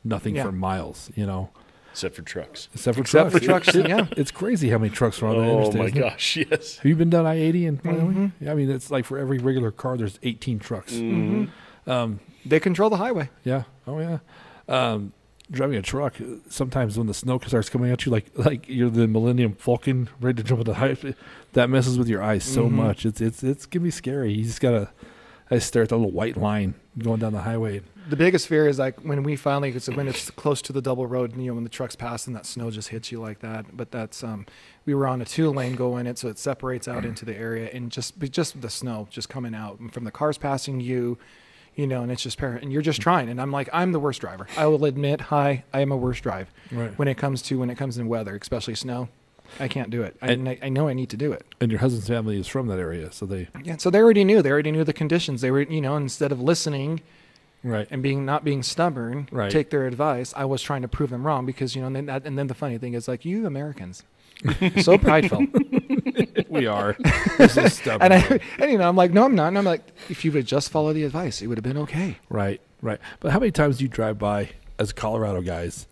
nothing Yeah. for miles. You know, Except for trucks. except for Except trucks. for trucks, yeah. It's crazy how many trucks are on that Oh interstate. my isn't it? gosh, yes. Have you been down I eighty in Wyoming? Mm-hmm. Yeah, I mean it's like for every regular car, there's eighteen trucks. Mm. Um, They control the highway. Yeah. Oh yeah. Um, driving a truck, uh, sometimes when the snow starts coming at you, like like you're the Millennium Falcon ready to jump at the height, that messes with your eyes so Mhm. much. It's it's it's gonna be scary. You just gotta. I stare at that little white line going down the highway. The biggest fear is like when we finally, it's when it's close to the double road, you know, when the truck's pass and that snow just hits you like that. But that's, um, we were on a two lane going it, so it separates out into the area and just, just the snow just coming out from the cars passing you, you know, and it's just, parent and you're just trying. And I'm like, I'm the worst driver. I will admit, hi, I am a worst drive Right. when it comes to, when it comes in weather, especially snow. I can't do it. I, And- I, I know I need to do it. And your husband's family is from that area, so they Yeah. So they already knew. They already knew the conditions. They were, you know, instead of listening, right. and being not being stubborn, Right. take their advice. I was trying to prove them wrong because you know, and then, that, and then the funny thing is like you Americans, so prideful, we are. We're so stubborn. and I, and you know, I'm like, no, I'm not, and I'm like, if you would just follow the advice, it would have been okay. right. Right. But how many times do you drive by as Colorado guys,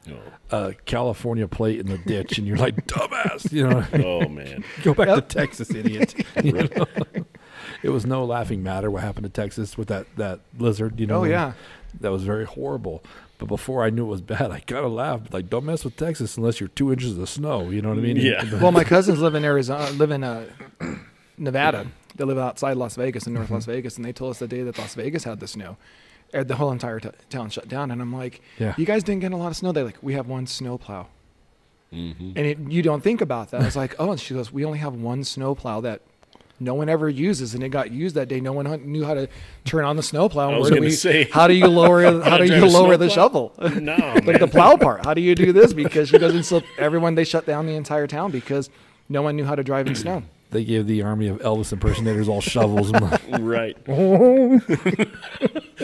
Oh, a California plate in the ditch, and you're like, dumbass, you know? oh man. Go back Yep. to Texas, idiot. You know? It was no laughing matter what happened to Texas with that, that lizard, you know. Oh yeah, That was very horrible. But before I knew it was bad, I kind of laughed. Like, don't mess with Texas unless you're two inches of snow. You know what I mean? Yeah. well, my cousins live in Arizona, live in uh, Nevada. They live outside Las Vegas in North Las Vegas, and they told us the day that Las Vegas had the snow, uh, the whole entire t- town shut down. And I'm like, Yeah. you guys didn't get a lot of snow. They're like, we have one snow plow. hmm And it, you don't think about that. I was like, oh, and she goes, we only have one snowplow that no one ever uses, and it got used that day. No one knew how to turn on the snowplow. I was gonna say. how do you lower? How do you lower the snowplow? shovel? No, like man. the plow part. How do you do this? Because she goes and so everyone they shut down the entire town because no one knew how to drive in snow. They gave the army of Elvis impersonators all shovels. right. oh,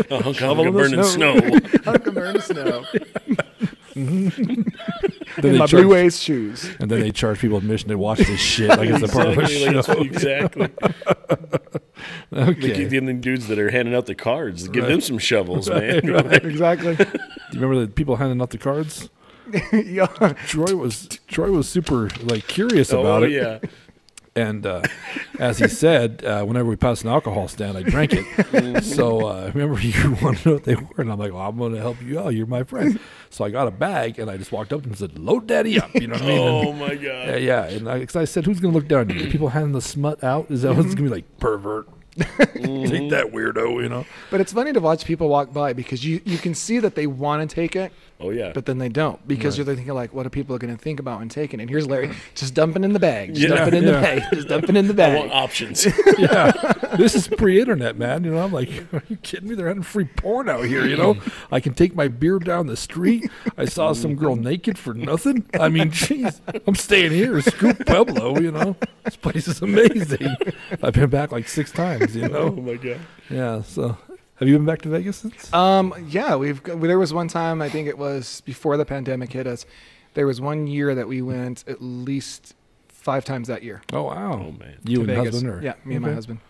A hunk Shovel of burning snow. snow. How come they're in the snow? then in my charge, blue waist shoes. and then they charge people admission to watch this shit like it's a part of a exactly. like show. exactly. Okay. keep them dudes that are handing out the cards. Give Right. them some shovels, man. exactly. Do you remember the people handing out the cards? yeah. Troy was Troy was super like curious oh, about oh it. yeah. And uh, as he said, uh, whenever we passed an alcohol stand, I drank it. so uh, remember, you want to know what they were, and I'm like, "Well, I'm going to help you out. You're my friend." So I got a bag, and I just walked up to him and said, "Load daddy up." You know what I mean? Oh And- my god. yeah, yeah. And I, 'cause I said, "Who's going to look down at you? People handing the smut out? Is that what's going to be like pervert? Take that weirdo, you know?" But it's funny to watch people walk by because you, you can see that they want to take it, Oh yeah. but then they don't because Right. you're thinking like, what are people going to think about when taking it? And here's Larry just dumping in the bag, just Yeah. dumping in Yeah. the bag, just dumping in the I want bag. options. yeah, this is pre-internet, man. You know, I'm like, are you kidding me? They're having free porn out here. You know, I can take my beer down the street. I saw some girl naked for nothing. I mean, jeez, I'm staying here, Scoop Pueblo. You know, this place is amazing. I've been back like six times. You know. oh my god. yeah. So, have you been back to Vegas since? Um, yeah, we've there was one time I think it was before the pandemic hit us. There was one year that we went at least five times that year. Oh wow, Oh man. you and Vegas. husband, or yeah, me and my husband.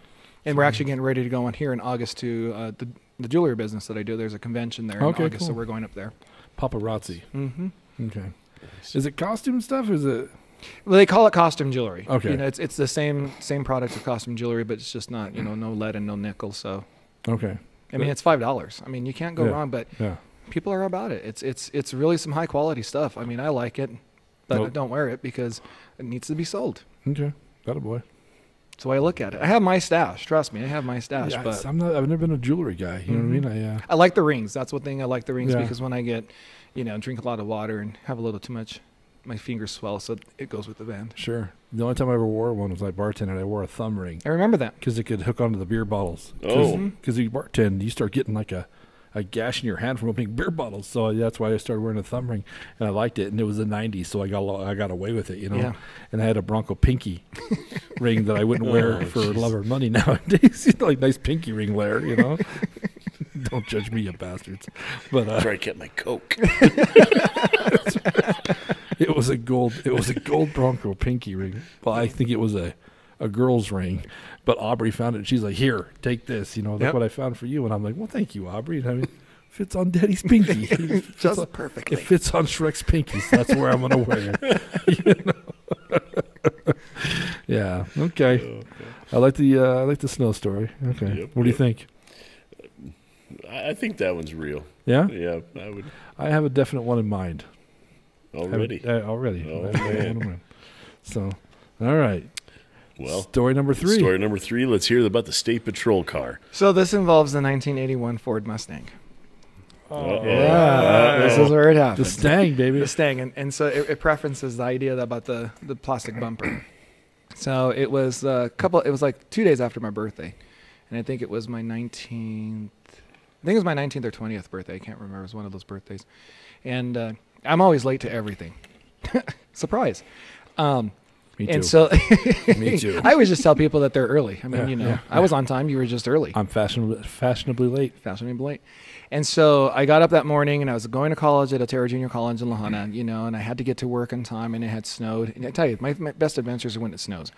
And we're actually getting ready to go on here in August to uh, the the jewelry business that I do. There's a convention there in Okay, August, so we're going up there. paparazzi. hmm Okay, is it costume stuff? Or is it Well, they call it costume jewelry. Okay. you know, it's it's the same same product of costume jewelry, but it's just not you know no lead and no nickel. So okay? I mean, it's five dollars. I mean, you can't go Yeah. wrong. But Yeah. people are about it. It's it's it's really some high quality stuff. I mean, I like it, but I don't wear it because it needs to be sold. Okay, got a boy. So I look at it. I have my stash. Trust me, I have my stash. Yeah, but I'm not. I've never been a jewelry guy. You know Mhm. what I mean? I uh, I like the rings. That's one thing I like the rings because when I get, you know, drink a lot of water and have a little too much, my fingers swell, so it goes with the band. Sure. The only time I ever wore one was I bartended. I wore a thumb ring I remember that. because it could hook onto the beer bottles. Oh. Because you bartend, you start getting like a, a gash in your hand from opening beer bottles. So that's why I started wearing a thumb ring, and I liked it. And it was the '90s, so I got a lo- I got away with it, you know. Yeah. And I had a Bronco pinky ring that I wouldn't wear Oh, for jeez. love or money nowadays. you know, like nice pinky ring wear, you know. Don't judge me, you bastards. But uh, That's where I kept my Coke. It was a gold. It was a gold Bronco pinky ring. Well, I think it was a a girl's ring. But Aubrey found it. and She's like, "Here, take this. You know, look Yep. what I found for you." And I'm like, "Well, thank you, Aubrey." And I mean, fits on Daddy's pinky. Just on- perfectly. It fits on Shrek's pinky, so that's where I'm gonna wear it. You know? yeah. Okay. I like the uh, I like the snow story. Okay. Yep, what do you think? I I think that one's real. Yeah. Yeah, I would I have a definite one in mind. Already. Have uh, already. Oh, I have one man. So, all right. Well, story number three. story number three. Let's hear about the state patrol car. So this involves the 1981 Ford Mustang. Uh-oh. Yeah, this is where it happened. The. Stang, baby. the Stang, and, and so it, it preferences the idea about the the plastic bumper. So it was a couple. It was like two days after my birthday, and I think it was my 19th. I think it was my 19th or 20th birthday. I can't remember. It was one of those birthdays, and uh, I'm always late to everything. Surprise. Um, Me too. and so Me too. I always just tell people that they're early. I mean, Yeah, you know, yeah, I was on time. You were just early. I'm fashionably fashionably late. fashionably late. And so I got up that morning and I was going to college at Otero Junior College in La Junta, you know, and I had to get to work on time and it had snowed. And I tell you, my, my best adventures are when it snows.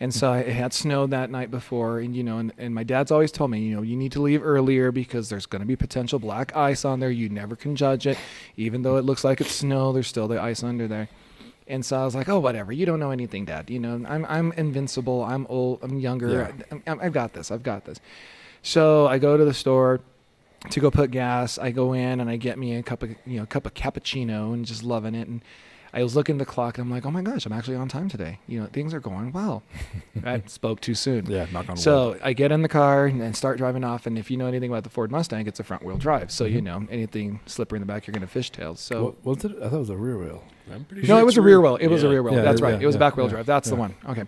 And so it had snowed that night before, and you know, and, and my dad's always told me, you know, you need to leave earlier because there's going to be potential black ice on there. You never can judge it, even though it looks like it's snow. There's still the ice under there. And so I was like, oh, whatever. You don't know anything, Dad. You know, I'm I'm invincible. I'm old. I'm younger. Yeah. I, I've got this. I've got this. So I go to the store to go put gas. I go in and I get me a cup of you know a cup of cappuccino and just loving it. And I was looking at the clock and I'm like, oh my gosh, I'm actually on time today. You know, things are going well. I spoke too soon. Yeah, knock on wood. So I get in the car and start driving off. And if you know anything about the Ford Mustang, it's a front wheel drive. So you mm-hmm. know anything slippery in the back, you're gonna fishtail. So What was it? I thought it was a rear wheel. I'm pretty no, sure it was a rear wheel. It was a rear wheel. Yeah, That's yeah, right. It was yeah, back wheel yeah, drive. That's the one. Okay.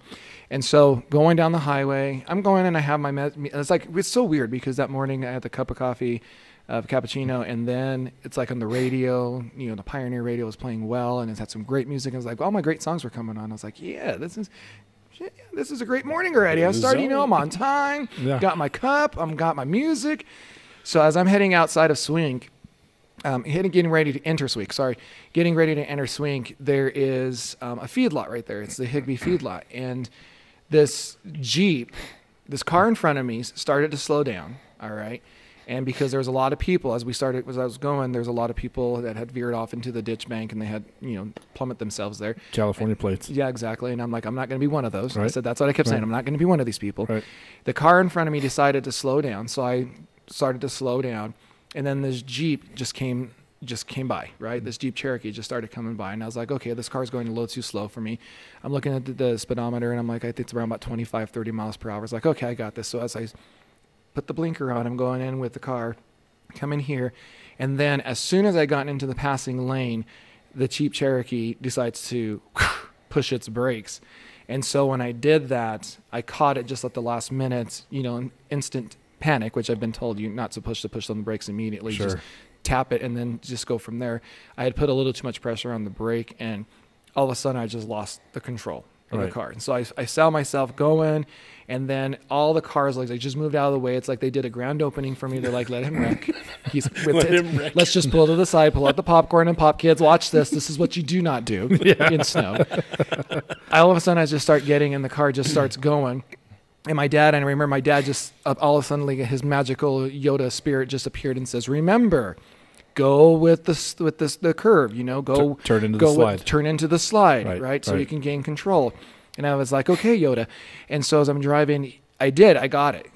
And so going down the highway, I'm going and I have my. Med- it's like it's so weird because that morning I had the cup of coffee, of cappuccino, and then it's like on the radio. You know, the Pioneer radio was playing well, and it's had some great music. And it was like all my great songs were coming on. I was like, yeah, this is. yeah, This is a great morning already. I The started, you know. I'm on time. Yeah. Got my cup. I'm got my music. So as I'm heading outside of Swink, um, hitting, getting ready to enter Swink. Sorry, getting ready to enter Swink. There is um, a feedlot right there. It's the Higby feedlot, and this Jeep, this car in front of me, started to slow down. All right, and because there was a lot of people as we started, as I was going, there's a lot of people that had veered off into the ditch bank and they had you know plummet themselves there. California plates. Yeah, exactly. And I'm like, I'm not going to be one of those. I said that's what I kept saying. I'm not going to be one of these people. Right. The car in front of me decided to slow down, so I started to slow down, and then this Jeep just came just came by, right? This Jeep Cherokee just started coming by, and I was like, okay, this car's going a little too slow for me. I'm looking at the, the speedometer, and I'm like, I think it's around about 25, 30 miles per hour. It's like, okay, I got this. So as I put the blinker on, I'm going in with the car, come in here, and then as soon as I got into the passing lane, the Jeep Cherokee decides to push its brakes. And so when I did that, I caught it just at the last minute, you know, in instant panic, which I've been told you're not supposed to push on the brakes immediately. Sure. Just tap it and then just go from there. I had put a little too much pressure on the brake and all of a sudden I just lost the control of Right. the car. And so I, I saw myself going and then all the cars like they just moved out of the way. It's like they did a grand opening for me. They're like, let him wreck. He's Let him wreck. let's just pull to the side, pull out the popcorn and pop kids, watch this. This is what you do not do in snow. all of a sudden I just start getting in the car just starts going. And my dad, and I remember my dad just uh, all of a sudden like his magical Yoda spirit just appeared and says, "Remember, go with the with this the curve. You know, go Tur- turn into the go with- slide. turn into the slide, Right, right? So you can gain control." And I was like, "Okay, Yoda." And so as I'm driving, I did. I got it.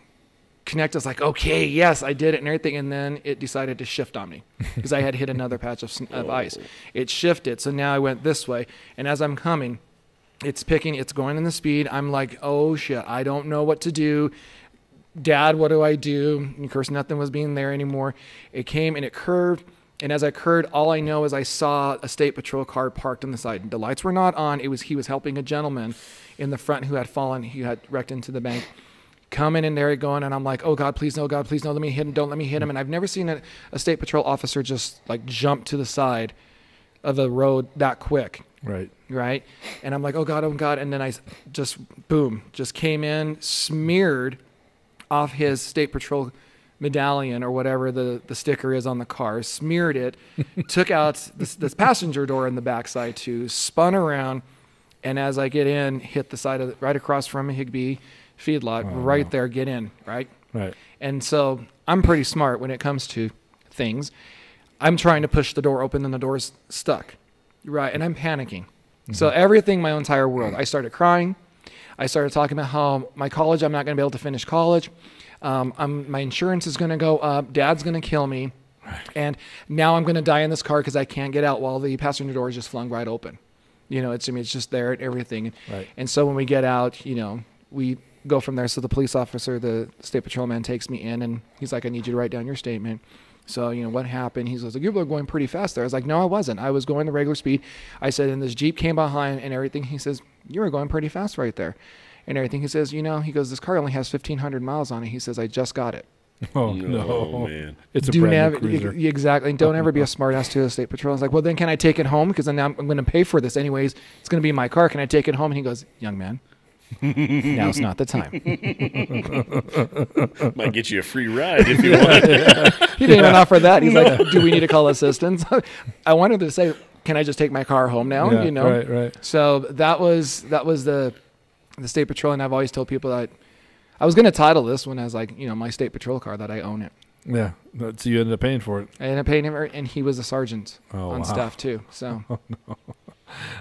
Connect was like, "Okay, yes, I did it," and everything. And then it decided to shift on me because I had hit another patch of, of ice. It shifted, so now I went this way. And as I'm coming, it's picking it's going in the speed. I'm like oh shit i don't know what to do. Dad what do i do? And of course nothing was being there anymore. It came and it curved. And as i curved all i know is i saw a state patrol car parked on the side. The lights were not on. It was he was helping a gentleman in the front who had fallen he had wrecked into the bank. Coming in there going and i'm like oh god please no god please no let me hit him don't let me hit him. And i've never seen a, a state patrol officer just like jump to the side of the road that quick Right. right? And I'm like, oh god, oh god, and then I just boom, just came in, smeared off his state patrol medallion or whatever the, the sticker is on the car, smeared it, took out this, this passenger door in the backside too, spun around, and as I get in, hit the side of the, right across from Higby feedlot, Oh, right wow. there, get in, right? Right. And so I'm pretty smart when it comes to things. I'm trying to push the door open and the door's stuck. Right. And I'm panicking. So everything, my entire world. I started crying. I started talking about how my college, I'm not going to be able to finish college. Um, I'm, my insurance is going to go up. Dad's going to kill me. And now I'm going to die in this car because I can't get out while the passenger door is just flung right open. You know, it's, I mean, it's just there and everything. Right. And so when we get out, you know, we go from there. So the police officer, the state patrolman, takes me in and he's like, I need you to write down your statement. So, you know, what happened? He's like, You were going pretty fast there. I was like, No, I wasn't. I was going the regular speed. I said, And this Jeep came behind and everything. He says, You were going pretty fast right there. And everything. He says, You know, he goes, This car only has 1,500 miles on it. He says, I just got it. Oh No, no, man. It's a Do brand nev- new cruiser. y- exactly. Don't ever be a smartass to the state patrol. I was like, well, then can I take it home? Because then I'm, I'm going to pay for this anyways. It's going to be my car. Can I take it home? And he goes, young man, now's not the time. Might get you a free ride if you want. He didn't even offer that. He's like, do we need to call assistance? I wanted to say, can I just take my car home now? Yeah, you know. right, right. So that was that was the the state patrol, and I've always told people that I was going to title this one as like you know my state patrol car that I own it. Yeah. So you ended up paying for it. I ended up paying him, and he was a sergeant Oh, on wow. staff too. So oh,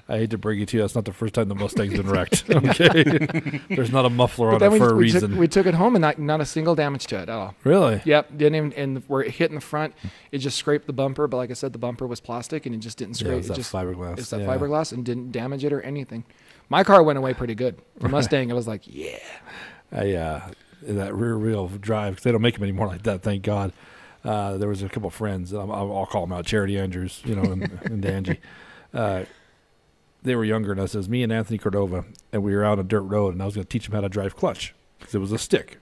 I hate to bring it to you. That's not the first time the Mustang's been wrecked. Okay. There's not a muffler on it we, for a we reason. Took, we took it home and not, not a single damage to it at all. really? Yep, didn't even. And where it hit in the front, it just scraped the bumper. But like I said, the bumper was plastic and it just didn't Yeah, scrape. it was it just fiberglass. it's that yeah. fiberglass and didn't damage it or anything. My car went away pretty good. The Mustang, I was like, yeah. I, uh, that rear wheel drive, 'cause they don't make them anymore like that, thank God. Uh, there was a couple friends, um, I'll, I'll call them out, Charity Andrews, you know, and, and Angie. Uh, they were younger than us. It was me and Anthony Cordova, and we were out on a dirt road, and I was going to teach them how to drive clutch because it was a stick.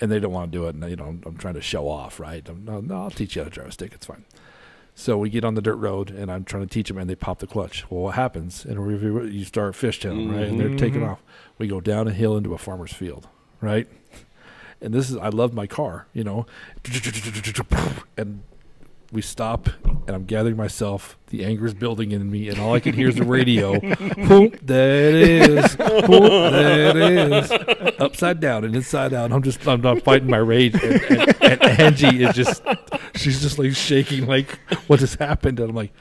And they don't want to do it, and you know, I'm, I'm trying to show off, right? I'm, no, no, I'll teach you how to drive a stick. It's fine. So we get on the dirt road, and I'm trying to teach them, and they pop the clutch. Well, what happens? And we- you start fishtailing, right? And they're taking Mhm. off. We go down a hill into a farmer's field, right? And this is I love my car, you know, and we stop, and I'm gathering myself. The anger is building in me, and all I can hear is the radio. Whoop, there it is. Whoop, there it is. Upside down and inside out. I'm just I'm not fighting my rage, and, and, and Angie is just she's just like shaking, like what has happened? And I'm like,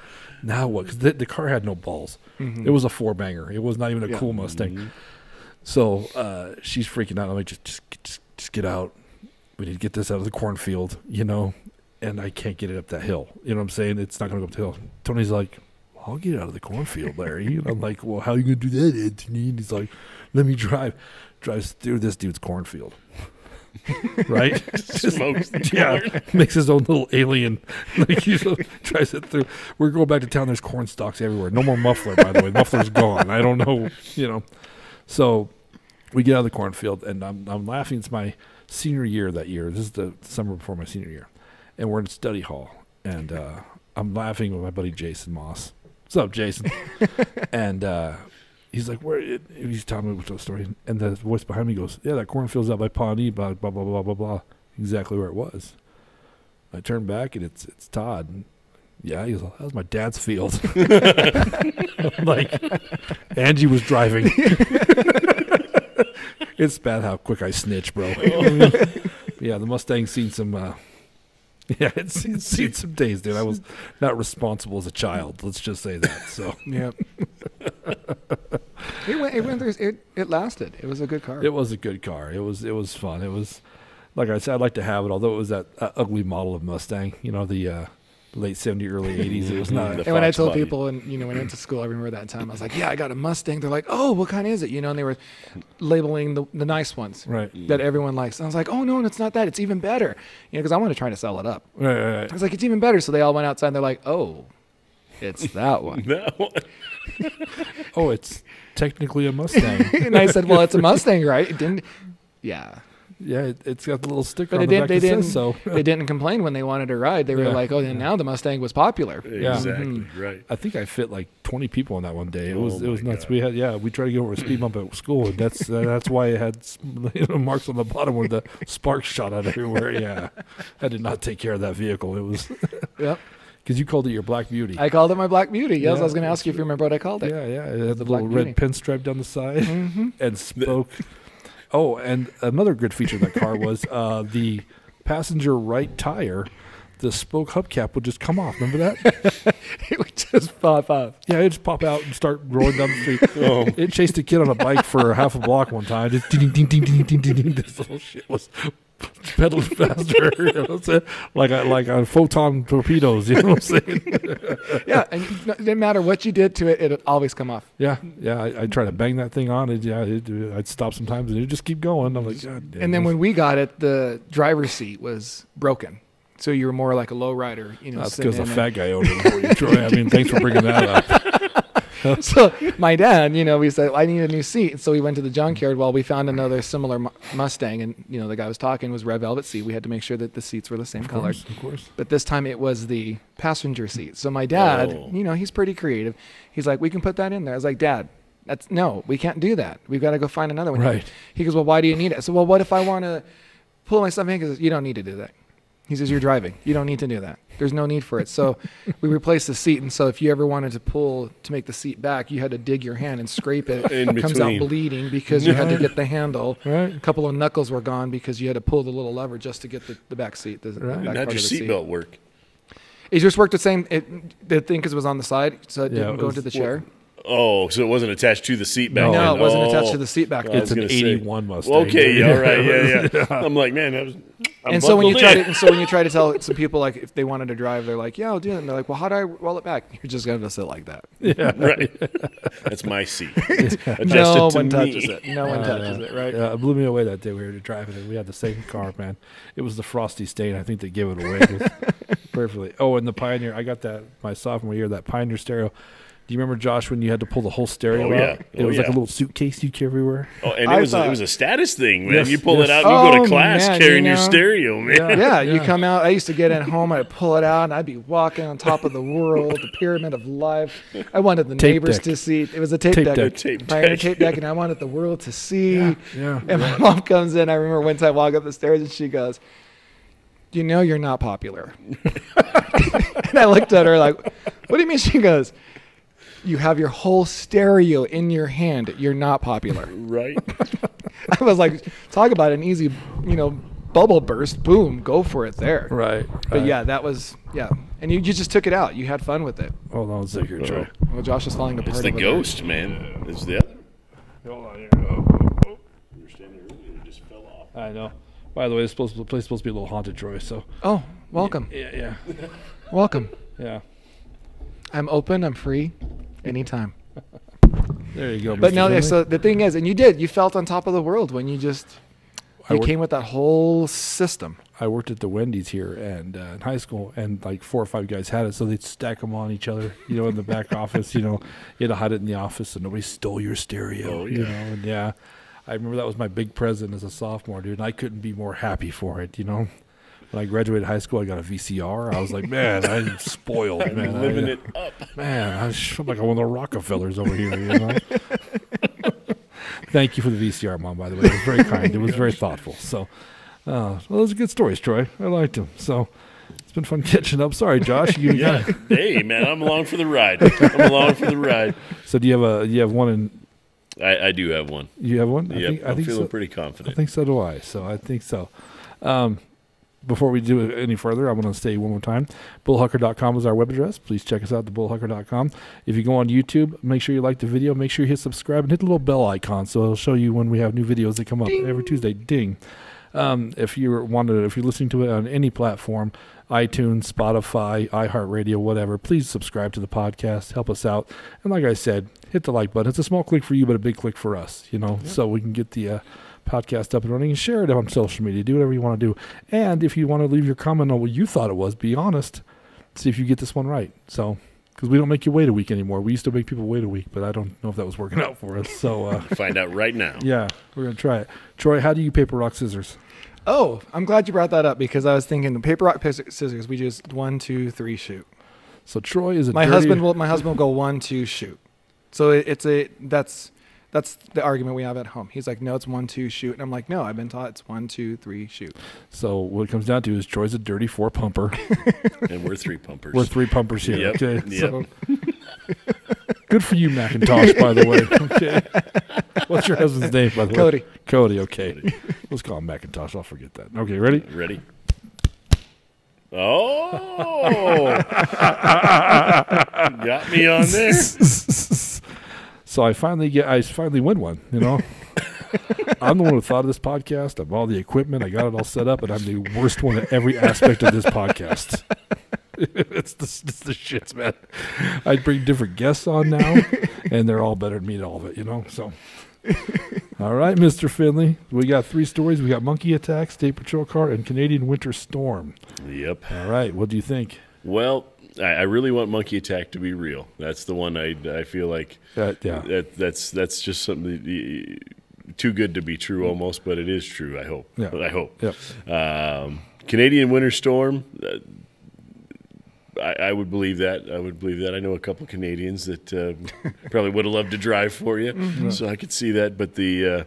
now what? Because the, the car had no balls. It was a four banger. It was not even a Yeah. cool Mustang. So uh, she's freaking out. I'm like, just, just, just, just get out. We need to get this out of the cornfield, you know. And I can't get it up that hill. You know what I'm saying? It's not going to go up the hill. Tony's like, I'll get it out of the cornfield, Larry. And I'm like, well, how are you going to do that, Anthony? And he's like, let me drive. Drives through this dude's cornfield. right? The yeah, makes his own little alien. Like he just tries it through. We're going back to town. There's corn stalks everywhere. No more muffler, by the way. Muffler's gone. I don't know. You know. So we get out of the cornfield, and I'm I'm laughing. It's my senior year that year. This is the summer before my senior year, and we're in study hall, and uh, I'm laughing with my buddy Jason Moss. What's up, Jason? and uh, he's like, "Where?" He's telling me the story, and the voice behind me goes, "Yeah, that cornfield's out by Pawnee, blah blah blah blah blah blah." Exactly where it was. I turn back, and it's it's Todd. And, yeah, he goes, "That was my dad's field." Like, Angie was driving. it's bad how quick I snitch, bro. yeah, the Mustang's seen some. Uh, yeah, it's, it's seen some days, dude. I was not responsible as a child. Let's just say that. So yeah, it went. It went. Through, it it lasted. It was a good car. it was a good car. It was it was fun. It was like I said, I'd like to have it. Although it was that uh, ugly model of Mustang, you know, the uh, late '70s, early '80s. It was mm-hmm. not. The and when I told body. people, and you know, when I went to school, I remember that time. I was like, "Yeah, I got a Mustang." They're like, "Oh, what kind is it?" You know, and they were labeling the the nice ones Right, mm. that everyone likes. And I was like, "Oh no, it's not that. It's even better." You know, because I want to try to sell it up. right, right, I was like, "It's even better." So they all went outside. and They're like, "Oh, it's that one." That one. Oh, it's technically a Mustang. and I said, "Well, it's a Mustang, right?" It didn't. Yeah. Yeah, it, it's got the little sticker But on they the didn't. back They that didn't. says so. they didn't complain when they wanted to ride. They were Yeah. like, "Oh, then now the Mustang was popular." Yeah. Exactly. Mhm. Right. I think I fit like 20 people on that one day. It Oh was it was nuts. God. We had yeah, we tried to get over a speed bump at school, and that's uh, that's why it had you know, marks on the bottom where the sparks shot out everywhere. Yeah, I did not take care of that vehicle. It was Yep. because you called it your Black Beauty. I called it my Black Beauty. Yes, Yeah, I was going to ask you if you remember what I called it. yeah, yeah, it had the Black little red Beauty. pinstripe down the side hmm and spoke. Oh, and another good feature of that car was uh, the passenger right tire. The spoke hubcap would just come off. Remember that? it would just pop up. Yeah, it'd just pop out and start rolling down the street. Oh. It chased a kid on a bike for half a block one time. Just ding, ding, ding, ding, ding, ding, ding. This little shit was pedaling faster, you know what I'm saying? like a, like a photon torpedoes. You know what I'm saying? Yeah, and it didn't matter what you did to it; it would always come off. Yeah, yeah. I, I'd try to bang that thing on, and yeah, it, uh, I'd stop sometimes, and it'd just keep going. I'm like, God damn. And then when we got it, the driver's seat was broken, so you were more like a low rider. You know, that's because the in fat guy owned it you, Troy. I mean, thanks for bringing that up. So my dad, you know, we said I need a new seat, so we went to the junkyard. Well, we found another similar Mu- Mustang, and you know, the guy was talking was red velvet seat. We had to make sure that the seats were the same Of color. course, of course. But this time it was the passenger seat. So my dad, Oh. you know, he's pretty creative. He's like, we can put that in there. I was like, Dad, that's no, we can't do that. We've got to go find another one. Right. He goes, Well, why do you need it? I said, Well, what if I want to pull my stuff in? Because You don't need to do that. He says, You're driving. You don't need to do that. There's no need for it. So we replaced the seat. And so if you ever wanted to pull to make the seat back, you had to dig your hand and scrape it. In it comes out bleeding because you had to get the handle. Right. A couple of knuckles were gone because you had to pull the little lever just to get the, the back seat. The, the Right. back how'd your of seat. seatbelt work? It just worked the same. It, the thing because it was on the side, so it Yeah, didn't it go was- into the chair. Oh, so it wasn't attached to the seat back No. then? No, it wasn't attached Oh. to the seat back. I. It's an 81 Mustang. Okay, all right, yeah, yeah. I'm like, man, that was. I'm and so when you buckled try to, and so when you try to tell some people like if they wanted to drive, they're like, "Yeah, I'll do it." And they're like, "Well, how do I roll it back?" You're just gonna sit like that. Yeah. right, that's my seat. Adjusted no to one me. touches it. No one Uh, touches it. Right? Yeah, it blew me away that day we were driving and We had the same car, man. It was the frosty stain. I think they gave it away It perfectly. Oh, and the Pioneer. I got that my sophomore year. That Pioneer stereo. Do you remember Josh when you had to pull the whole stereo Oh, out? yeah. It Oh, was like a little suitcase you carry everywhere. Oh, and I it was a, thought- it was a status thing, man. Yes, you pull yes. it out, and you go Oh, to class man, carrying you your stereo, man. Yeah, you Yeah. come out. I used to get in home. I'd pull it out, and I'd be walking on top of the world, the pyramid of life. I wanted the Tape neighbors deck. to see. It was a tape, Tape deck, deck. Tape Pioneer deck. tape deck, and I wanted the world to see. Yeah. And my mom comes in. I remember one time I walk up the stairs and she goes, "You know you're not popular." and I looked at her like, "What do you mean?" She goes, "You have your whole stereo in your hand. You're not popular." Right. I was like, "Talk about an easy, you know, bubble burst. Boom, go for it there." Right. But right. yeah, that was yeah. And you, you just took it out. You had fun with it. Hold on a second here, Troy. Well, Josh is falling apart. It's the over there. ghost, man. It's the other. Hold on here. Oh, oh, oh. You're standing earlier, it just fell off. I know. By the way, it's supposed the place is supposed to be a little haunted, Troy. So Oh, welcome, yeah, yeah, welcome. yeah. I'm open. I'm free, anytime. There you go. But Mr. no, yeah, Finley. so the thing is, and you did, you felt on top of the world when you just you worked- came with that whole system. I worked at the Wendy's here and uh, in high school, and like four or five guys had it, so they'd stack them on each other, you know, in the back office. You know, you had to hide it in the office, so nobody stole your stereo. Oh, You know, and yeah, I remember that was my big present as a sophomore, dude. And I couldn't be more happy for it. You know, when I graduated high school, I got a VCR. I was like, man, I'm spoiled, man. Living I, it up. Man, I feel like I'm one of the Rockefellers over here. You know. Thank you for the VCR, mom. By the way, it was very kind. It was very thoughtful. So, uh, well, those are good stories, Troy. I liked them. So, it's been fun catching up. Sorry, Josh. You, Yeah. hey, man, I'm along for the ride. I'm along for the ride. So, do you have a? You have one, and I, I do have one. you have one. I Yep, think, I I'm think feeling so. pretty confident. I think so do I. So I think so. Um, before we do it any further, I want to say one more time bullhucker.com is our web address. Please check us out at bullhucker.com. If you go on YouTube, make sure you like the video. Make sure you hit subscribe and hit the little bell icon so it'll show you when we have new videos that come up every Tuesday. Ding. Um, if you want to, if you're listening to it on any platform, iTunes, Spotify, iHeartRadio, whatever, please subscribe to the podcast. Help us out. And like I said, hit the like button. It's a small click for you, but a big click for us. You know, so we can get the uh, podcast up and running and share it on social media. Do whatever you want to do. And if you want to leave your comment on what you thought it was, be honest. See if you get this one right. So because we don't make you wait a week anymore. We used to make people wait a week, but I don't know if that was working out for us. So uh, Find out right now. yeah, we're gonna try it. Troy, how do you paper rock scissors? Oh, I'm glad you brought that up because I was thinking the paper rock paper, scissors. We just one two three shoot. So Troy is a My dirty- husband will my husband will go one two shoot. So it, it's a that's that's the argument we have at home. He's like, no, it's one two shoot, and I'm like, no, I've been taught it's one two three shoot. So what it comes down to is Troy's a dirty four pumper. And we're three pumpers. We're three pumpers here. Yep, Okay, yep. so good for you, Macintosh. By the way, okay. What's your husband's name? By the way, Cody. Cody. Okay, let's call him Macintosh. I'll forget that. Okay, ready? Ready? Oh, got me on there. So I finally get, I finally win one. You know, I'm the one who thought of this podcast. I'm all the equipment. I got it all set up, and I'm the worst one at every aspect of this podcast. it's the it's the shits, man. I bring different guests on now, and they're all better than me at all of it. You know, so. All right, Mr. Finley. We got three stories. We got monkey attack, state patrol car, and Canadian winter storm. Yep. All right, what do you think? Well, I, I really want Monkey Attack to be real. That's the one I, I feel like Uh, yeah, that that's that's just something that, too good to be true almost, but it is true. I hope. Yeah. I hope. Um, Canadian winter storm. Uh, I, I would believe that. I would believe that. I know a couple Canadians that uh, probably would have loved to drive for you, so I could see that. But the uh,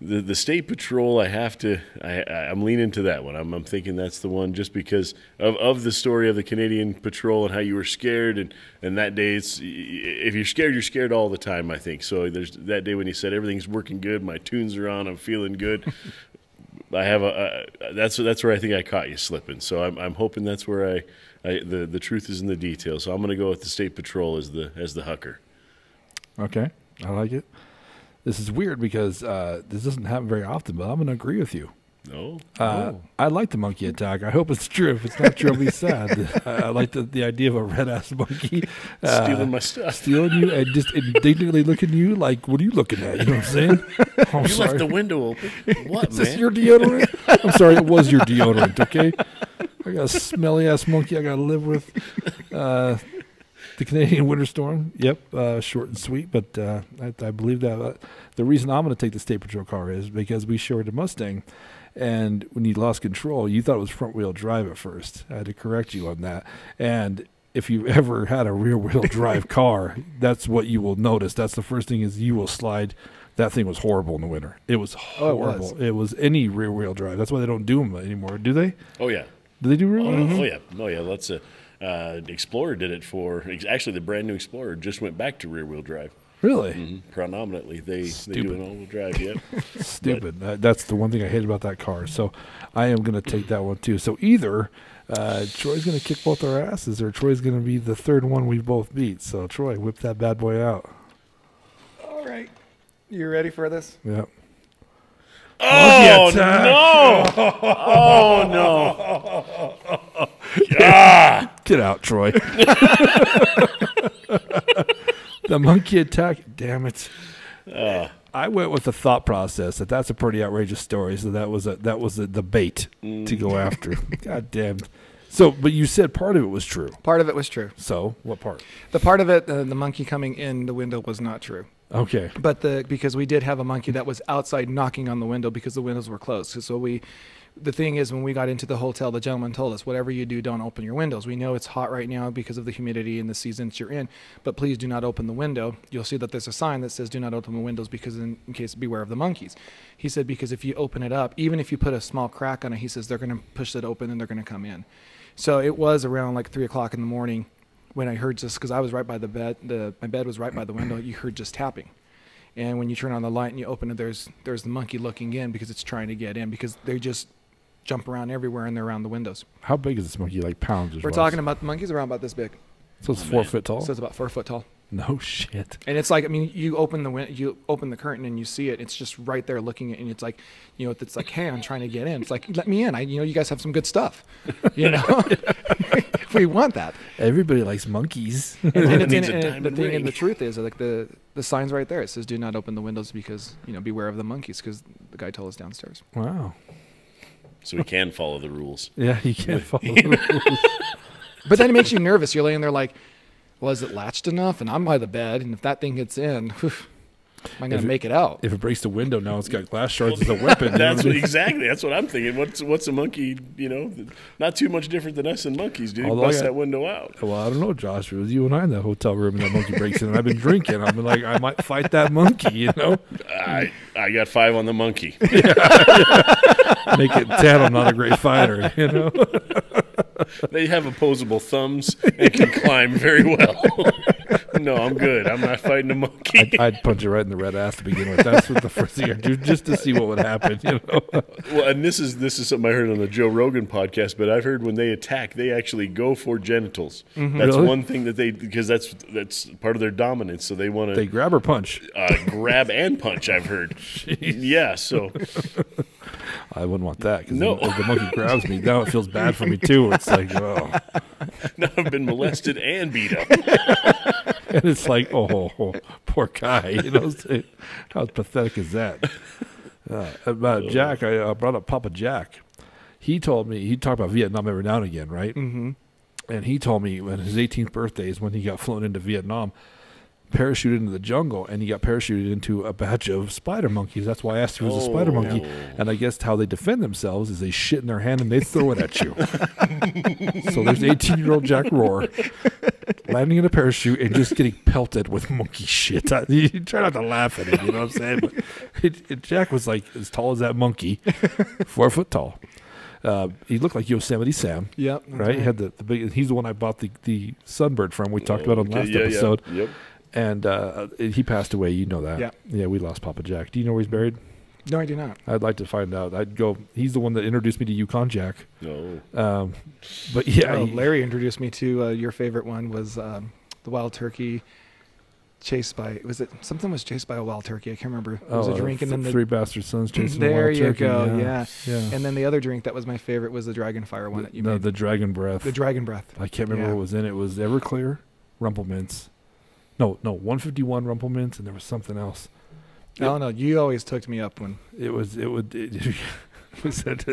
the the state patrol, I have to. I, I'm leaning to that one. I'm, I'm thinking that's the one, just because of, of the story of the Canadian patrol and how you were scared, and and that day, it's if you're scared, you're scared all the time. I think so. There's that day when you said everything's working good, my tunes are on, I'm feeling good. I have a that's that's where I think I caught you slipping. So I'm I'm hoping that's where I, I the the truth is in the details. So I'm going to go with the state patrol as the as the hucker. Okay, I like it. This is weird because uh, this doesn't happen very often, but I'm going to agree with you. No, Uh, I like the monkey attack. I hope it's true. If it's not true, I'll be sad. I, I like the, the idea of a red ass monkey uh, stealing my stuff. stealing you and just indignantly looking at you like, "What are you looking at?" You know what I'm saying? Oh, You sorry. left the window open. What Is this man? your deodorant? I'm sorry, it was your deodorant. Okay, I got a smelly ass monkey I got to live with. Uh, the Canadian winter storm. Yep, uh, short and sweet, but uh, I, I believe that. Uh, the reason I'm going to take the state patrol car is because we shared a Mustang, and when you lost control, you thought it was front wheel drive at first. I had to correct you on that, and. If you've ever had a rear wheel drive car, that's what you will notice. That's the first thing is you will slide. That thing was horrible in the winter. It was Oh, it horrible. was. it was any rear wheel drive. That's why they don't do them anymore. Do they? oh yeah. Do they do rear Oh, wheel? oh yeah. Oh yeah. Let's. Uh, uh, Explorer did it for actually the brand new Explorer just went back to rear wheel drive. Really? Mhm. Predominantly, they they do an all wheel drive. Yep. Stupid. That- that's the one thing I hate about that car. So I am going to take that one too. So either uh, Troy's going to kick both our asses, or Troy's going to be the third one we both beat. So Troy, whip that bad boy out. All right, you ready for this? Yep. oh attack. no! Oh no! Get out, Troy. the monkey attack. Damn it. I went with the thought process that that's a pretty outrageous story. So that was a that was a, the bait to go after. God damn. So, but you said part of it was true. Part of it was true. So, what part? The part of it, uh, the monkey coming in the window, was not true. Okay. But the because we did have a monkey that was outside knocking on the window because the windows were closed. So we, the thing is, when we got into the hotel, the gentleman told us, whatever you do, don't open your windows. We know it's hot right now because of the humidity and the seasons you're in, but please do not open the window. You'll see that there's a sign that says, "Do not open the windows," because in, in case beware of the monkeys. He said because if you open it up, even if you put a small crack on it, he says they're going to push it open and they're going to come in. So it was around like three o'clock in the morning when I heard just because I was right by the bed, the my bed was right by the window. You heard just tapping. And when you turn on the light and you open it, there's there's the monkey looking in because it's trying to get in because they just jump around everywhere and they're around the windows. How big is this monkey? Like pounds? We're talking about the monkeys around about this big, So it's Oh, four man. foot tall. so it's about four foot tall. no shit. And it's like I mean, you open the win- you open the curtain and you see it. It's just right there looking at, and it's like, you know, it's like, hey, I'm trying to get in. It's like, let me in. I, you know, you guys have some good stuff. You know, we want that. Everybody likes monkeys. And, and, it's, needs and, and the thing ring. and the truth is like the the signs right there. It says do not open the windows because you know beware of the monkeys because the guy told us downstairs. wow. So we can follow the rules. Yeah, you can't follow the rules. But then it makes you nervous. You're laying there like, Was it latched enough? And I'm by the bed, and if that thing gets in, whew, am I going to it- make it out? If it breaks the window, now it's got glass shards as a weapon. That's what I what, mean? exactly. That's what I'm thinking. What's what's a monkey? You know, not too much different than us and monkeys, dude. Although I Bust got- that window out. Well, I don't know, Josh. It was you and I in the hotel room, and that monkey breaks in, and I've been drinking. I'm like, I might fight that monkey, you know. I I got five on the monkey. Make it ten. I'm not a great fighter, you know. They have opposable thumbs and can climb very well. no, I'm good. I'm not fighting a monkey. I'd, I'd punch it right in the red ass to begin with. That's what the first thing I do, just to see what would happen, you know. Well, and this is this is something I heard on the Joe Rogan podcast. But I've heard when they attack, they actually go for genitals. That's Really? one thing that they because that's that's part of their dominance. So they want to They grab or punch. uh, grab and punch. I've heard. Yeah. So I wouldn't want that because No. if the monkey grabs me, now it feels bad for me too. It's like, oh, now I've been molested and beat up. and it's like, oh, oh, poor guy. You know, how pathetic is that? Uh, about Jack, I uh, brought up Papa Jack. He told me he talked about Vietnam every now and again, right? Mm-hmm. And he told me when his 18th birthday is when he got flown into Vietnam, parachuted into the jungle, and he got parachuted into a batch of spider monkeys. That's why I asked if he was a spider Oh. monkey. And I guess how they defend themselves is they shit in their hand and they throw it at you. so there's 18 year old Jack Roar landing in a parachute and just getting pelted with monkey shit. I, you try not to laugh at it, you know what I'm saying? But it, it, Jack was like as tall as that monkey, four foot tall. Uh, he looked like Yosemite Sam Yep. right? He had the, the big. He's the one I bought the, the sunbird from. We talked about on the Okay, last yeah, yeah. episode, Yep. And uh, he passed away. You know that. Yeah. Yeah, we lost Papa Jack. Do you know where he's buried? No, I do not. I'd like to find out. I'd go. He's the one that introduced me to Yukon Jack. No. Um, but yeah, Oh, he- Larry introduced me to uh, your favorite one was um, the wild turkey chased by was it something was chased by a wild turkey I can't remember it was oh, a drink and then the, three bastard sons chasing a there wild you turkey. go Yeah, yeah. yeah. and then the other drink that was my favorite was the dragon fire one that you the, made the dragon breath. the dragon breath I can't remember Yeah. what was in it. It was Everclear, Rumple Minze. No, no, 151 Rumple Minze, and there was something else. I don't know you always took me up when It was it would it, we said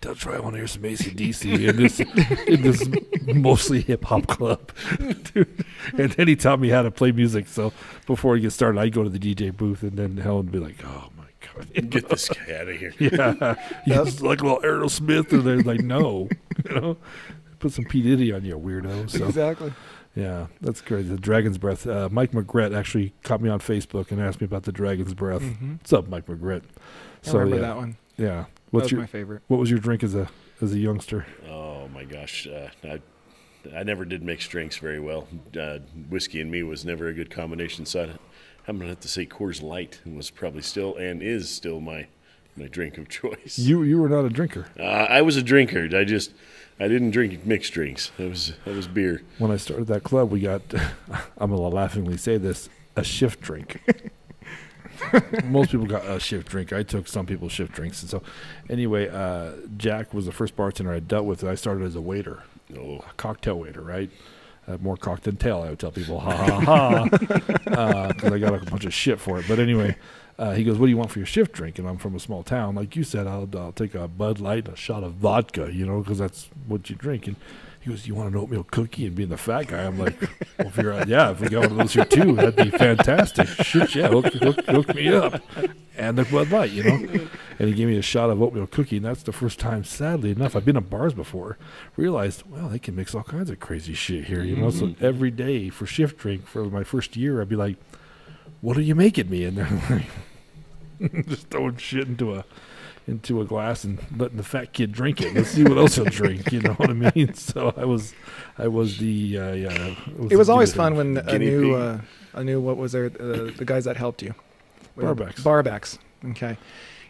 tell Troy I want to hear some ACDC in this in this mostly hip hop club. Dude. And then he taught me how to play music. So before we get started, I'd go to the DJ booth and then Helen would be like, Oh my god. Get this guy out of here. yeah. He's like a little Aerosmith and they're like, No. You know? Put some P. Diddy on you, weirdo. So exactly yeah, that's great. The Dragon's Breath. Uh, Mike McGret actually caught me on Facebook and asked me about the Dragon's Breath. hmm What's up, Mike McGret? I remember yeah, that one Yeah. that What's was your my favorite What was your drink as a as a youngster? Oh my gosh, uh, I I never did mix drinks very well. Uh, whiskey and me was never a good combination. So I, I'm gonna have to say Coors Light was probably still and is still my my drink of choice. You you were not a drinker Uh, I was a drinker. I just I didn't drink mixed drinks. It was it was beer. when I started that club. We got I'm gonna laughingly say this a shift drink. Most people got a shift drink. I took some people's shift drinks, and so anyway, uh, Jack was the first bartender I dealt with. I started as a waiter, Oh, a cocktail waiter, right? Uh, more cock than tail, I would tell people. Ha ha ha. Because I got a bunch of shit for it. But anyway, uh, he goes, "What do you want for your shift drink?" And I'm from a small town, like you said. I'll, I'll take a Bud Light, and a shot of vodka, you know, because that's what you drink. And he goes, "You want an oatmeal cookie?" And being the fat guy, I'm like, "Well, if you're, yeah, if we got one of those here too, that'd be fantastic. Shit, yeah, hook, hook, hook me up." And the Bud Light, you know. And he gave me a shot of oatmeal cookie, and that's the first time, sadly enough, I've been in bars before, realized, well, they can mix all kinds of crazy shit here, you know. So every day for shift drink for my first year, I'd be like, "What are you making me?" And they're like, just throwing shit into a into a glass and letting the fat kid drink it. Let's see what else he'll drink. You know what I mean? So I was, I was the uh, yeah. it was always fun when a Guinea new uh, a new what was there uh, the guys that helped you Barbacks. barbacks okay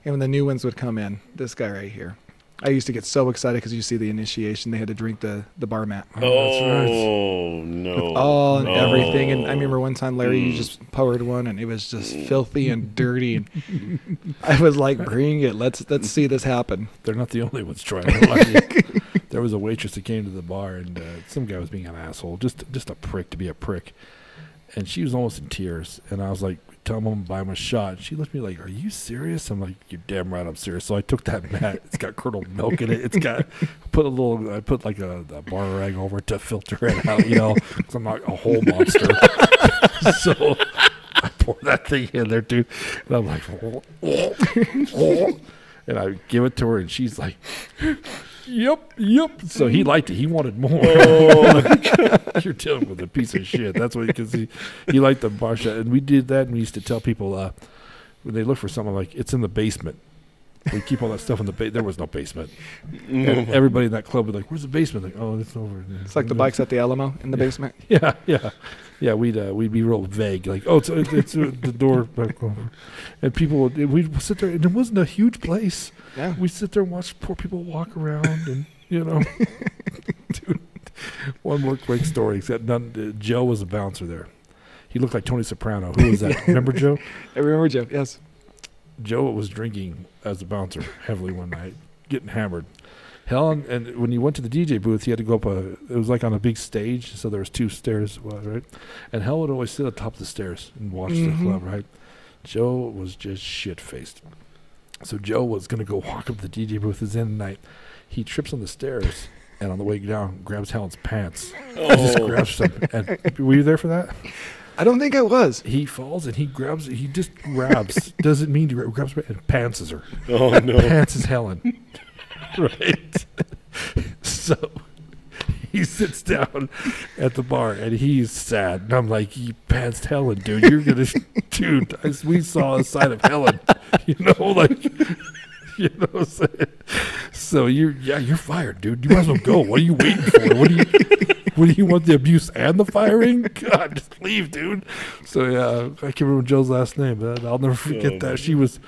and when the new ones would come in this guy right here I used to get so excited because you see the initiation they had to drink the the bar mat Oh, that's right. oh no! all and No. everything. And I remember one time Larry you Mm. just poured one, and it was just filthy and dirty. And I was like, "Bring it! Let's let's see this happen." They're not the only ones trying. to lie. there was a waitress that came to the bar, and uh, some guy was being an asshole, just just a prick to be a prick. and she was almost in tears. And I was like, "Tell mom to buy him a shot." She looked at me like, "Are you serious?" I'm like, "You're damn right, I'm serious." So I took that mat. It's got curdled milk in it. It's got put a little. I put like a, a bar rag over it to filter it out. You know, because I'm not a whole monster. so I pour that thing in there, dude. And I'm like, and I give it to her, and she's like, "Yep, yep." So he liked it. He wanted more. You're dealing with a piece of shit. That's what because he he liked the bar shot, and we did that. And we used to tell people uh, when they look for something like it's in the basement. We keep all that stuff in the basement. There was no basement. And everybody in that club would like, "Where's the basement?" Like, "Oh, it's over." there." It's like the bikes at the Alamo in the basement. Yeah, yeah, yeah. We'd uh, we'd be real vague, like, "Oh, it's it's, it's uh, the door back over," and people would we'd sit there, and it wasn't a huge place. Yeah. we'd sit there and watch poor people walk around, and you know, dude. One more quick story. Except none. Uh, Joe was a bouncer there. He looked like Tony Soprano. Who was that? Remember Joe? I remember Joe. Yes. Joe was drinking as a bouncer heavily one night, getting hammered. Helen, and when you went to the DJ booth, you had to go up a. It was like on a big stage, so there was two stairs, right? And Helen would always sit on top of the stairs and watch the Mhm. club, right? Joe was just shit faced. So Joe was gonna go walk up the DJ booth. It's in the night. He trips on the stairs, and on the way down, grabs Helen's pants. Just Oh, grabs them. And were you there for that? I don't think I was. He falls and he grabs. He just grabs. doesn't mean to grab, grabs her and pantses her oh no. pants is Helen. right. so he sits down at the bar and he's sad. And I'm like, you passed Helen, dude. You're gonna, dude. I, we saw a side of Helen. You know, like, you know. What I'm saying? So you're, yeah, you're fired, dude. You might as well go. What are you waiting for? What do you? What do you want? The abuse and the firing? God, just leave, dude. So yeah, I can't remember Joe's last name, but I'll never forget Oh, that. She was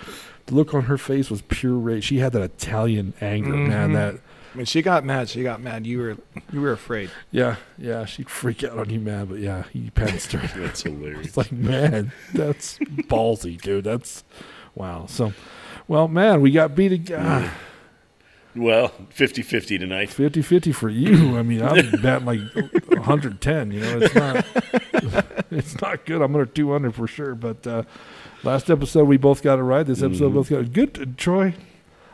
the look on her face was pure rage. She had that Italian anger, man. Mhm. That When she got mad, she got mad. You were you were afraid. yeah, yeah. She'd freak out on you, man. But yeah, he pantsed her. That's hilarious. It's like, man, that's ballsy, dude. That's wow. So, well, man, we got beat again. Well, 50-50 tonight. 50 50 for you. I mean, I'm batting like 110. You know, it's not it's not good. I'm under 200 for sure. But uh, last episode, we both got it right. This episode, Mhm. both got it good. Troy,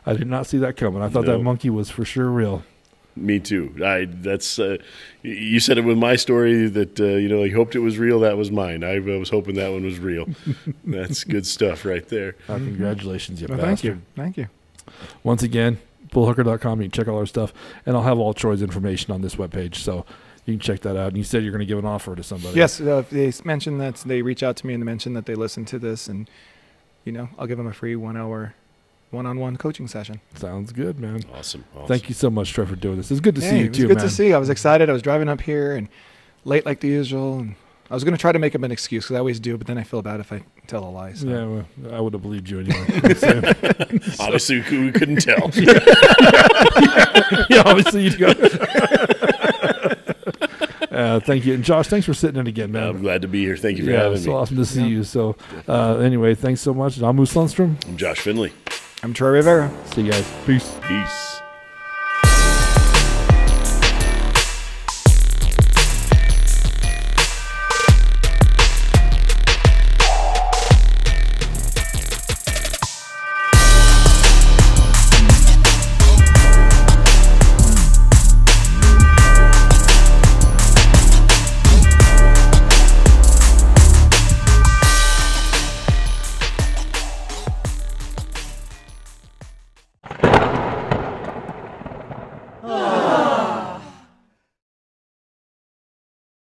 I did not see that coming. I thought that monkey was for sure real. Me too. I that's uh, you said it with my story that uh, you know you hoped it was real. That was mine. I was hoping that one was real. that's good stuff right there. Uh, Congratulations, you Well, thank you. Thank you. Once again, bullhucker.com. You can check all our stuff. And I'll have all Troy's information on this webpage. So you can check that out. And you said you're going to give an offer to somebody. Yes, uh, they s- mention that they reach out to me and they mention that they listen to this, and you know, I'll give them a free one hour, one on one coaching session. Sounds good, man. Awesome. awesome. Thank you so much, Trevor, for doing this. It's good to see you it was too, good man. to see. You. I was excited. I was driving up here and late like the usual, and I was going to try to make up an excuse because I always do, but then I feel bad if I tell a lie. So. Yeah, well, I would have believed you anyway. I'm saying. Obviously, we cou- we couldn't tell. yeah, obviously you go. Uh, thank you, and Josh, thanks for sitting in again, man. I'm glad to be here. Thank you for yeah, having it's me. awesome to see Yeah. you. So, uh, anyway, thanks so much. I'm Moose Lundstrom. I'm Josh Finley. I'm Troy Rivera. See you guys. Peace. Peace.